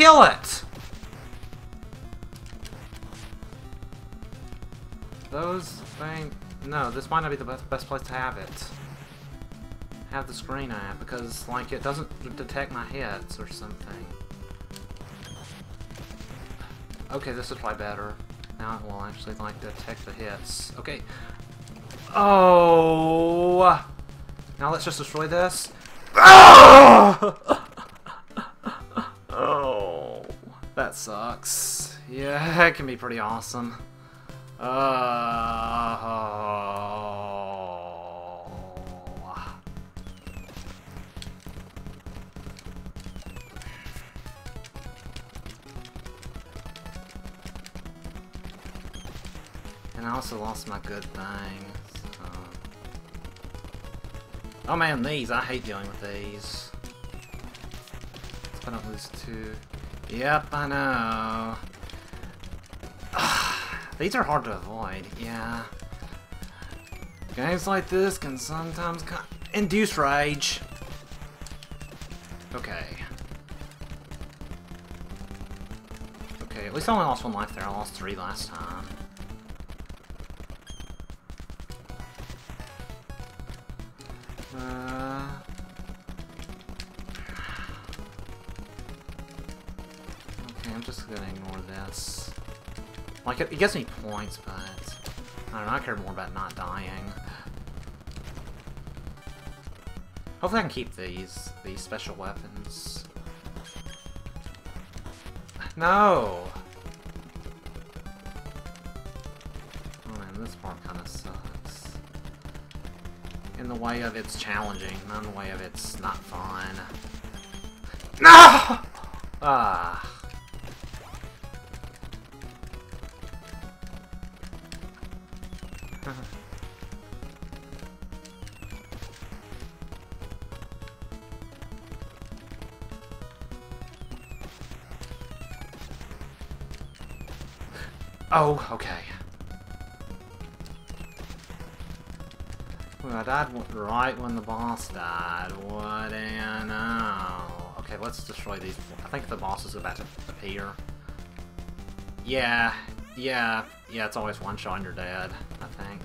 Kill it? Those things... No, this might not be the best, best place to have it. Have the screen at, because, like, it doesn't detect my hits or something. Okay, this is probably better. Now it will actually, like, detect the hits. Okay, Oh! Now let's just destroy this. oh! That sucks. Yeah, (laughs) it can be pretty awesome. Uh, oh. And I also lost my good thing. So. Oh man, these. I hate dealing with these. I don't lose two. Yep, I know. (sighs) These are hard to avoid, yeah. Games like this can sometimes induce rage. Okay. Okay, at least I only lost one life there. I lost three last time. Uh... I'm just gonna ignore this. Like, it, it gives me points, but... I don't know, I care more about not dying. Hopefully I can keep these, these special weapons. No! Oh man, this part kinda sucks. In the way of it's challenging, not in the way of it's not fun. No! Ah. Oh, okay. Well, I right when the boss died. What do you know? Okay, let's destroy these. I think the boss is about to appear. Yeah, yeah, yeah, it's always one shot and you're dead, I think.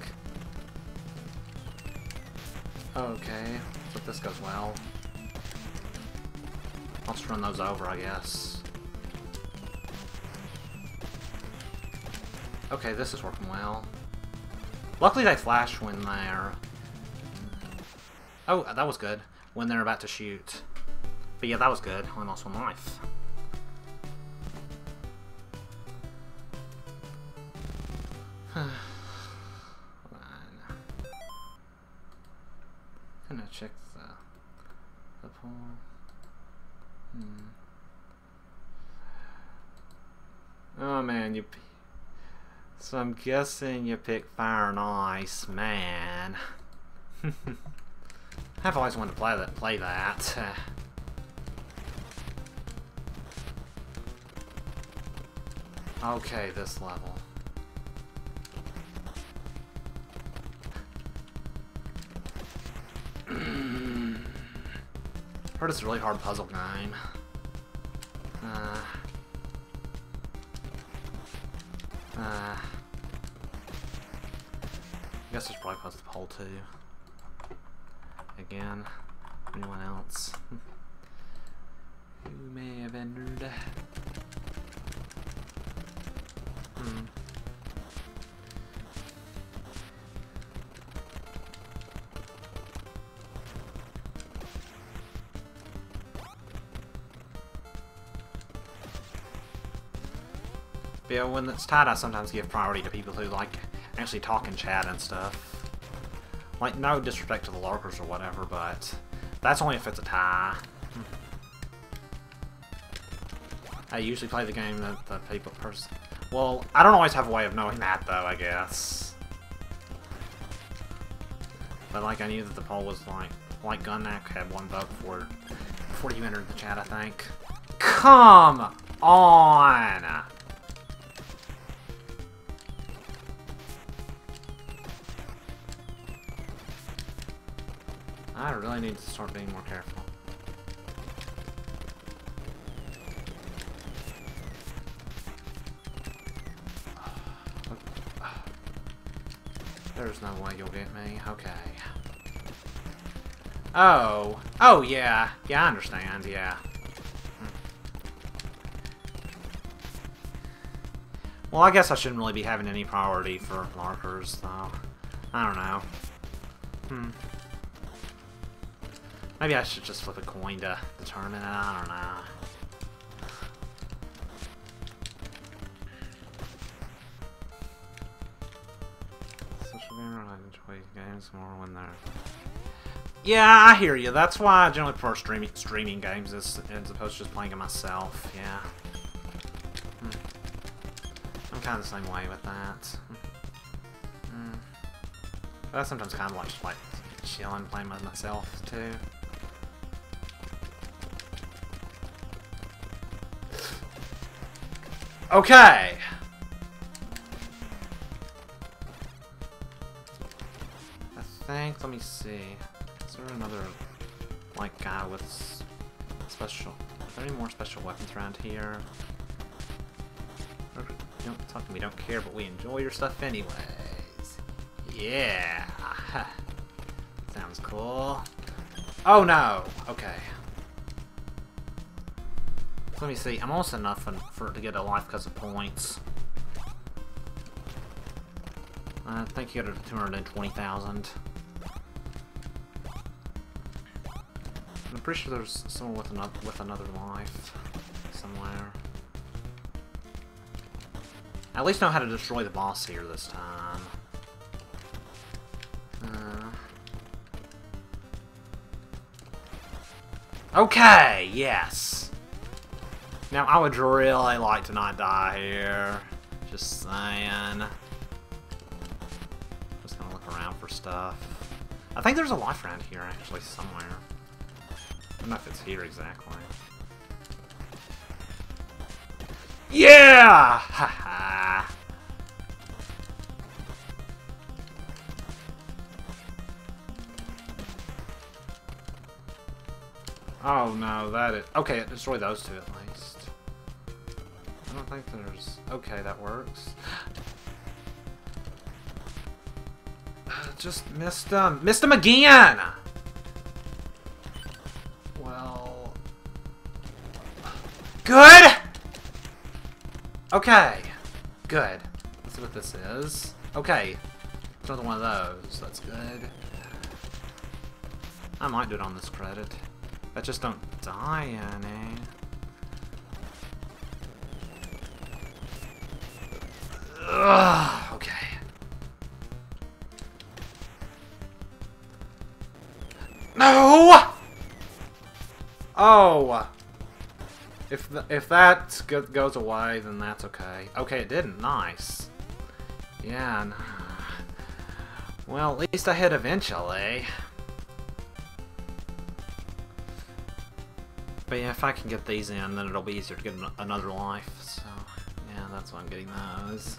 Okay, so this goes well. Let's run those over, I guess. Okay, this is working well. Luckily they flash when they're... Oh, that was good. When they're about to shoot. But yeah, that was good. I lost one life. Guessing you pick Fire and Ice, man. (laughs) I've always wanted to play that. Play that. (sighs) okay, this level. (clears throat) Heard it's a really hard puzzle game. Uh, uh, guess there's probably puzzle hole too. Again, anyone else? (laughs) Who may have entered? Hmm. But yeah, when it's tied, I sometimes give priority to people who like actually talk in chat and stuff. Like, no disrespect to the lurkers or whatever, but that's only if it's a tie. Hmm. I usually play the game that the people person. Well, I don't always have a way of knowing that though, I guess. But like, I knew that the poll was like, like Gun-Nac had one vote before before you entered the chat, I think. Come on! Need to start being more careful. There's no way you'll get me. Okay. Oh. Oh, yeah. Yeah, I understand. Yeah. Hmm. Well, I guess I shouldn't really be having any priority for markers, though. I don't know. Hmm. Maybe I should just flip a coin to determine it, I don't know. games more when they're... Yeah, I hear you. That's why I generally prefer streaming, streaming games as, as opposed to just playing them myself. Yeah. Hmm. I'm kind of the same way with that. Hmm. hmm. But I sometimes kind of like just like chilling, playing by myself too. Okay. I think, let me see. Is there another, like, guy with special... Are there any more special weapons around here? Don't talk to me, don't care, but we enjoy your stuff anyways. Yeah. (laughs) Sounds cool. Oh no! Okay. Let me see. I'm almost enough for to get a life because of points. I think you got a 220,000. I'm pretty sure there's someone with another with another life somewhere. I at least know how to destroy the boss here this time. Uh... Okay, yes. Now, I would really like to not die here. Just saying. Just gonna look around for stuff. I think there's a life around here, actually, somewhere. I don't know if it's here exactly. Yeah! Haha! oh no, that is... Okay, destroy those two at. I don't think there's... Okay, that works. Just missed him. Missed him again! Well... Good! Okay. Good. Let's see what this is. Okay. Another one of those. That's good. I might do it on this credit. I just don't die any. Ugh, okay. No! Oh! If th if that goes away, then that's okay. Okay, it didn't. Nice. Yeah. Well, at least I hit eventually. But yeah, if I can get these in, then it'll be easier to get another life. So, that's why I'm getting those.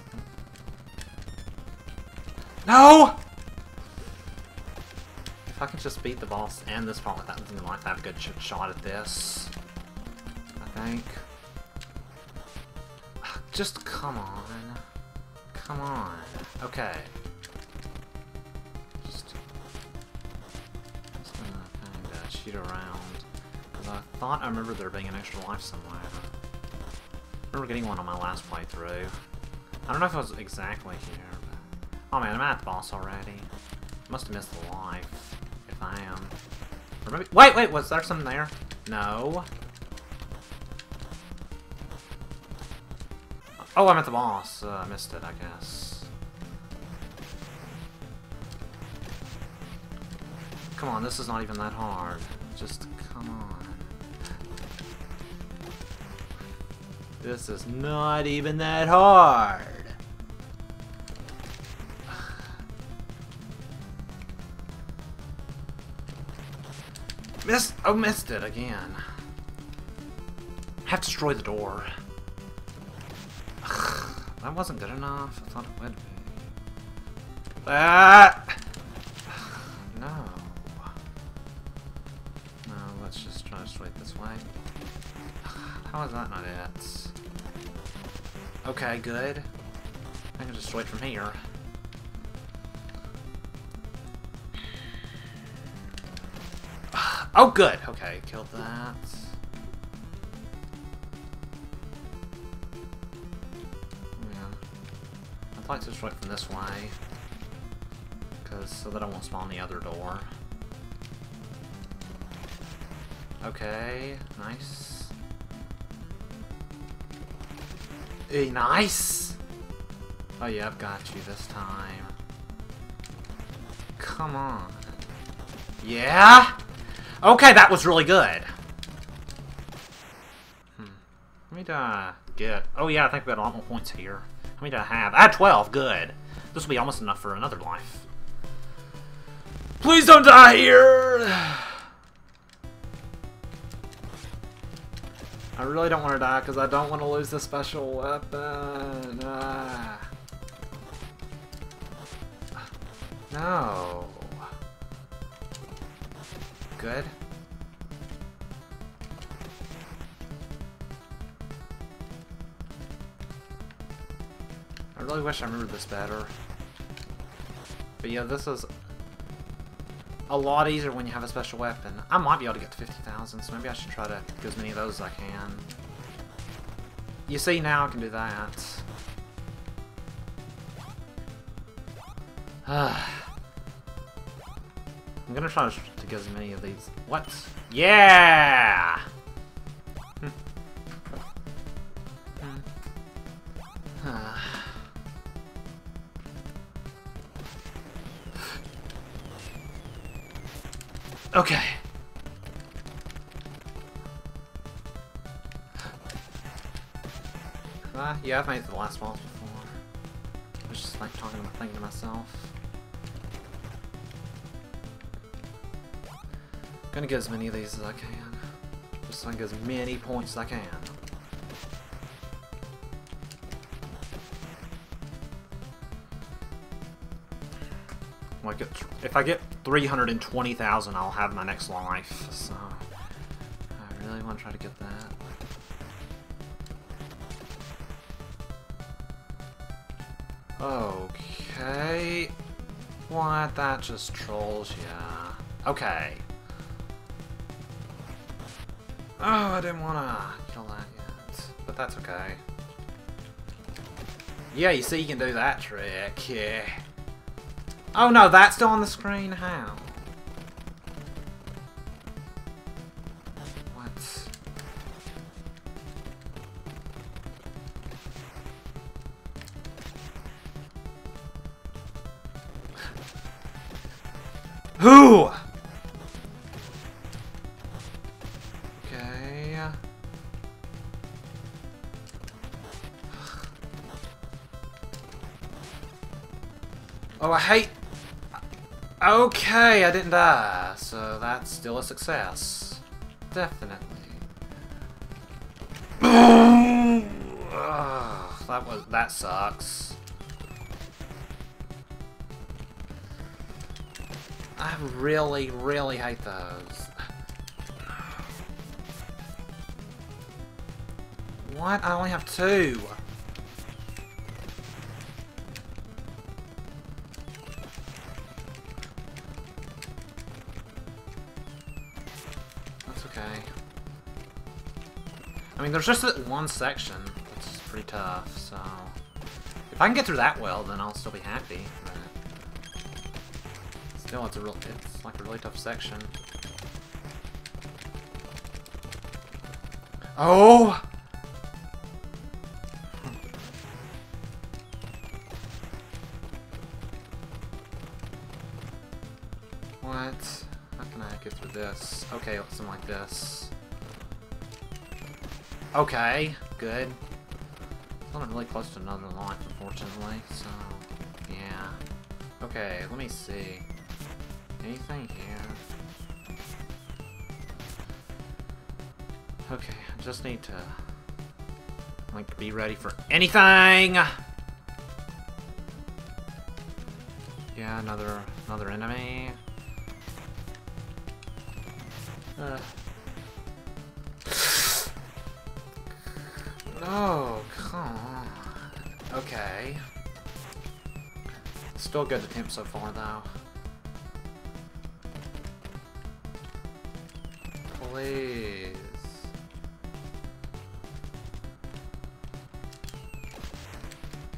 No! If I can just beat the boss and this part without losing life, I have a good shot at this I think. (sighs) Just come on. Come on. Okay. Just, just gonna kinda cheat around. Because I thought I remember there being an extra life somewhere. Remember getting one on my last playthrough. I don't know if it was exactly here, but... Oh man, I'm at the boss already. Must have missed the life. If I am. Maybe... Wait, wait, was there something there? No. Oh, I'm at the boss. Uh, I missed it, I guess. Come on, this is not even that hard. This is not even that hard. Missed! Oh, missed it again. Have to destroy the door. That wasn't good enough. I thought it would be. Ah! No. No, let's just try to straight this way. How is that not it? Okay, good. I can just wait from here. Oh, good! Okay, killed that. Yeah. I'd like to strike from this way. Because so that I won't spawn the other door. Okay, nice. Hey, nice! Oh yeah, I've got you this time. come on. Yeah? Okay, that was really good. Hmm. Let me uh, get... Oh yeah, I think we got a lot more points here. How many do I have? I had 12, good. This will be almost enough for another life. Please don't die here! I really don't want to die because I don't want to lose the special weapon. Ah. No. Good. I really wish I remembered this better. But yeah, this is a lot easier when you have a special weapon. I might be able to get to 50,000, so maybe I should try to get as many of those as I can. You see, now I can do that. (sighs) I'm gonna try to get as many of these. What? Yeah! Okay. Uh, yeah, I've made the last boss before. I was just like talking about to myself. Gonna get as many of these as I can. Just get as many points as I can. Like, if I get 320,000, I'll have my next life, so... I really want to try to get that. Okay... What? That just trolls ya. Okay. Oh, I didn't want to kill that yet. But that's okay. Yeah, you see you can do that trick. Yeah. Oh no, that's still on the screen? How? Okay, I didn't die, so that's still a success. Definitely. That was that sucks. I really, really hate those. What? I only have two. Mean, there's just one section that's pretty tough, so... If I can get through that well, then I'll still be happy, but... Still, it's a real, it's like a really tough section. Oh! what? How can I get through this? Okay, something like this. Okay, good. I'm really close to another life, unfortunately, so... Yeah. Okay, let me see. Anything here? Okay, I just need to... Like, be ready for anything! Yeah, another, another enemy. Uh, Oh, come on. Okay. Still good attempt so far, though. Please.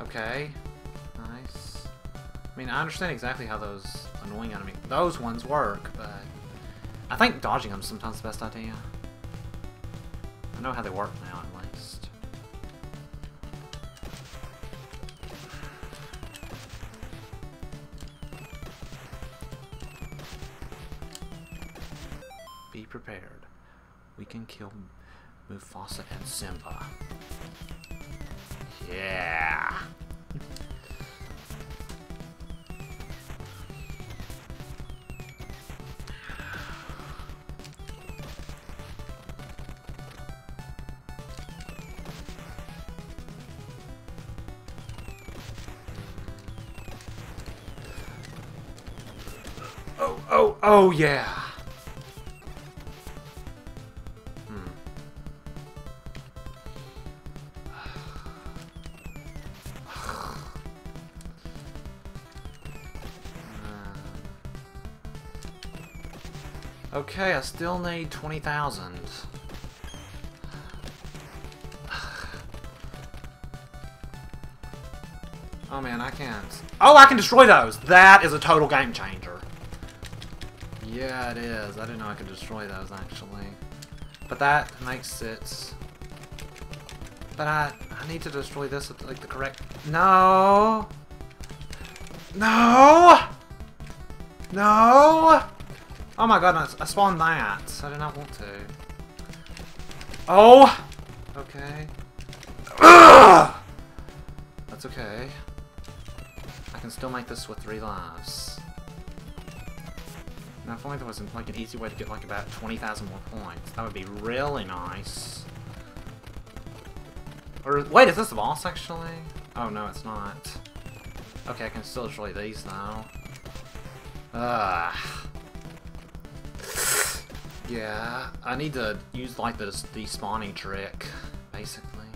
Okay. Nice. I mean, I understand exactly how those annoying enemy those ones work, but I think dodging them sometimes the best idea. I know how they work now. Kill Mufasa and Simba. Yeah. Oh, oh, oh, yeah. Okay, I still need 20,000. (sighs) Oh man, I can't. Oh, I can destroy those! That is a total game changer. Yeah, it is. I didn't know I could destroy those, actually. But that makes it... But I, I need to destroy this at, like, the correct... No! No! No! Oh my god, I spawned that. I did not want to. Oh! Okay. That's okay. I can still make this with three lives. Now, if only there was like an easy way to get like about 20,000 more points. That would be really nice. Or, wait, is this the boss, actually? Oh, no, it's not. Okay, I can still destroy these, though. Ugh. Yeah, I need to use, like, this despawning trick, basically.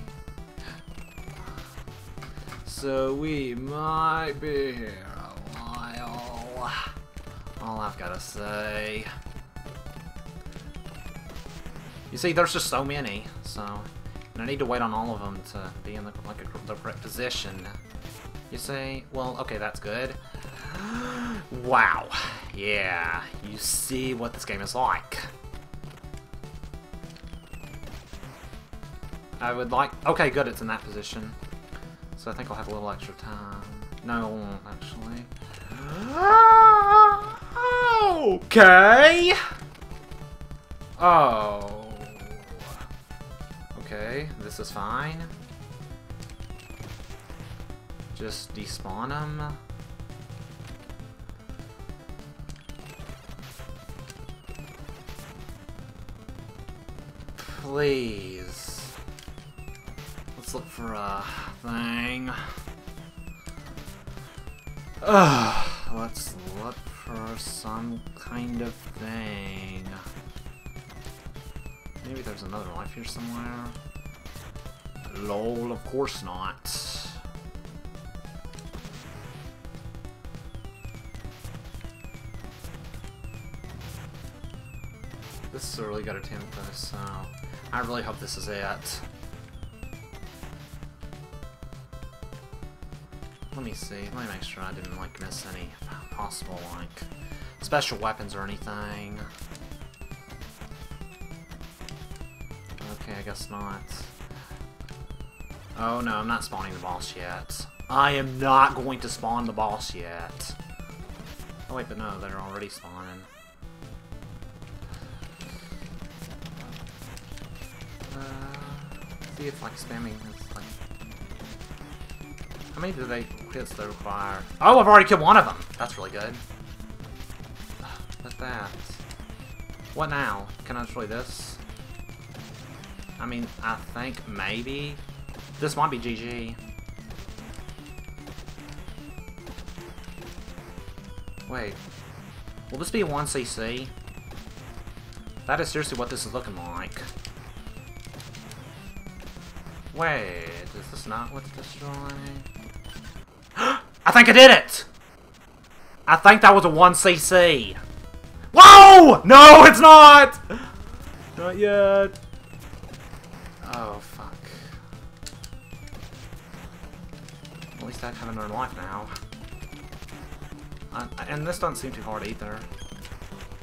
So we might be here a while. All I've got to say. You see, there's just so many, so... And I need to wait on all of them to be in the, like, a, the correct position. You say, well, okay, that's good. (gasps) wow. Yeah, you see what this game is like. I would like... Okay, good, it's in that position. So I think I'll have a little extra time. No, actually. Okay! Oh. Okay, this is fine. Just despawn them. Please. Let's look for a thing. Ugh, (sighs) let's look for some kind of thing. Maybe there's another life here somewhere. Lol, of course not. This is a really good attempt though, so I really hope this is it. Let me see, let me make sure I didn't like miss any possible like special weapons or anything. Okay, I guess not. Oh no, I'm not spawning the boss yet. I am not going to spawn the boss yet. Oh wait, but no, they're already spawning. Uh, see if like spamming. How many do they hits they require? Oh, I've already killed one of them! That's really good. (sighs) What's that? What now? Can I destroy this? I mean, I think maybe. This might be GG. Wait. Will this be a 1cc? That is seriously what this is looking like. Wait, is this not what's destroying? I think I did it! I think that was a 1cc. Whoa! No, it's not! Not yet. Oh, fuck. At least I have another life now. Uh, and this doesn't seem too hard either.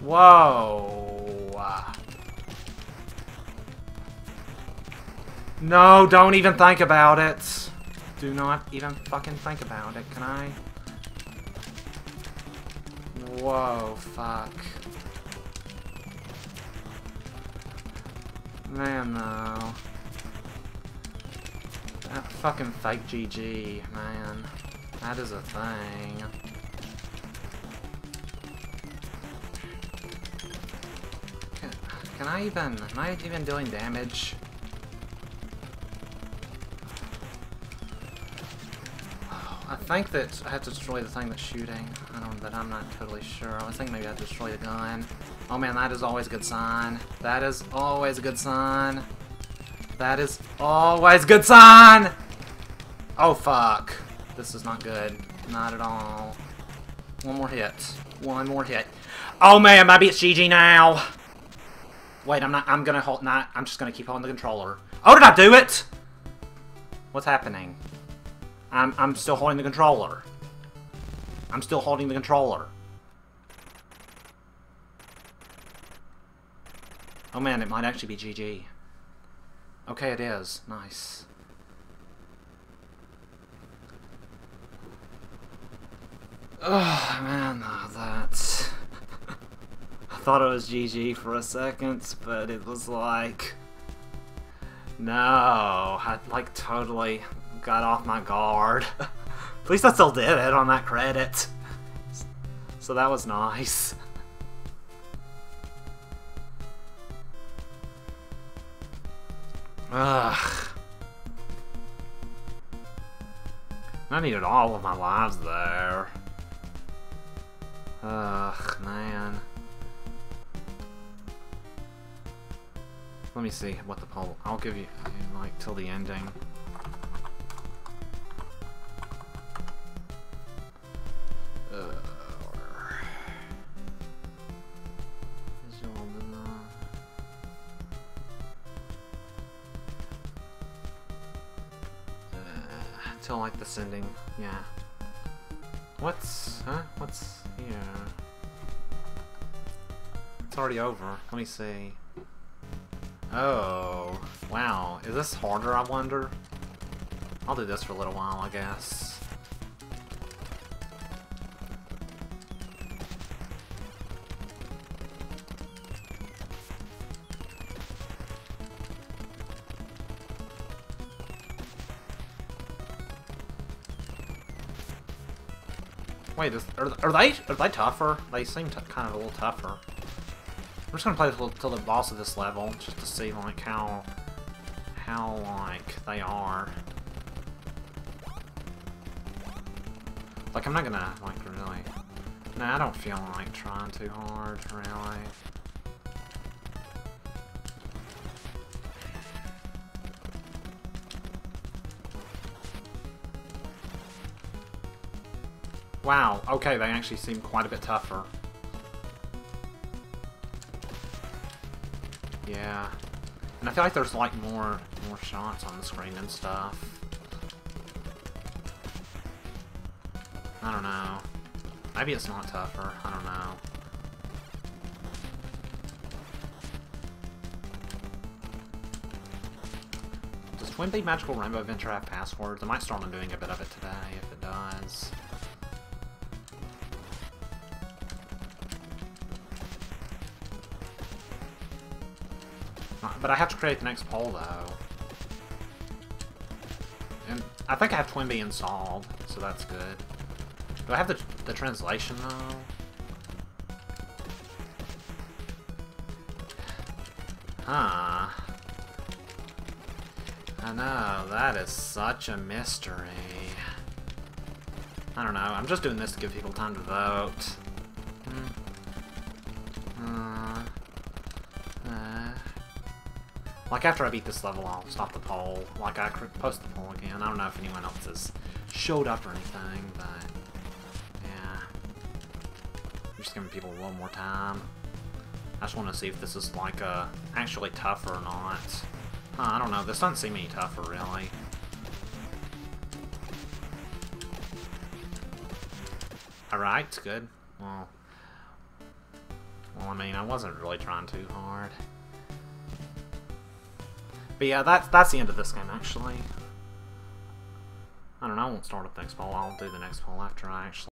Whoa! No, don't even think about it. Do not even fucking think about it, can I? Whoa, fuck. Man, though. That fucking fake GG, man. That is a thing. Can, I even... Am I even doing damage? Think that I have to destroy the thing that's shooting. I don't, but I'm not totally sure. I think maybe I have to destroy the gun. Oh man, that is always a good sign. That is always a good sign. That is always a good sign! Oh fuck. This is not good. Not at all. One more hit. One more hit. Oh man, maybe it's GG now. Wait, I'm not, I'm gonna hold, not, I'm just gonna keep holding the controller. Oh, did I do it? What's happening? I'm, I'm still holding the controller. I'm still holding the controller. Oh man, it might actually be GG. Okay, it is. Nice. Oh man, uh, that. (laughs) I thought it was GG for a second, but it was like... No, I like totally got off my guard. (laughs) At least I still did it on that credit. So that was nice. Ugh. I needed all of my lives there. Ugh, man. Let me see what the poll... I'll give you, like, till the ending. Uh, Till like the sending, yeah. What's, huh? What's here? It's already over. Let me see. Oh, wow. Is this harder, I wonder? I'll do this for a little while, I guess. Wait, is, are, are they are they tougher? They seem kind of a little tougher. I'm just gonna play till, the boss of this level, just to see like how how like they are. Like I'm not gonna like really. Nah, I don't feel like trying too hard, really. Wow, okay, they actually seem quite a bit tougher. Yeah. And I feel like there's like more more shots on the screen and stuff. I don't know. Maybe it's not tougher. I don't know. Does Twin Twinbee Magical Rainbow Adventure have passwords? I might start on doing a bit of it today if it does. But I have to create the next poll, though. And I think I have Twinbee installed, so that's good. Do I have the, the translation, though? Huh. I know, that is such a mystery. I don't know, I'm just doing this to give people time to vote. Like, after I beat this level, I'll stop the poll. Like, I post the poll again. I don't know if anyone else has showed up or anything, but... Yeah. I'm just giving people a little more time. I just want to see if this is, like, uh, actually tough or not. Huh, I don't know. This doesn't seem any tougher, really. Alright, good. Well... Well, I mean, I wasn't really trying too hard. But yeah, that's that's the end of this game, actually. I don't know, I won't start up next poll. I'll do the next poll after I actually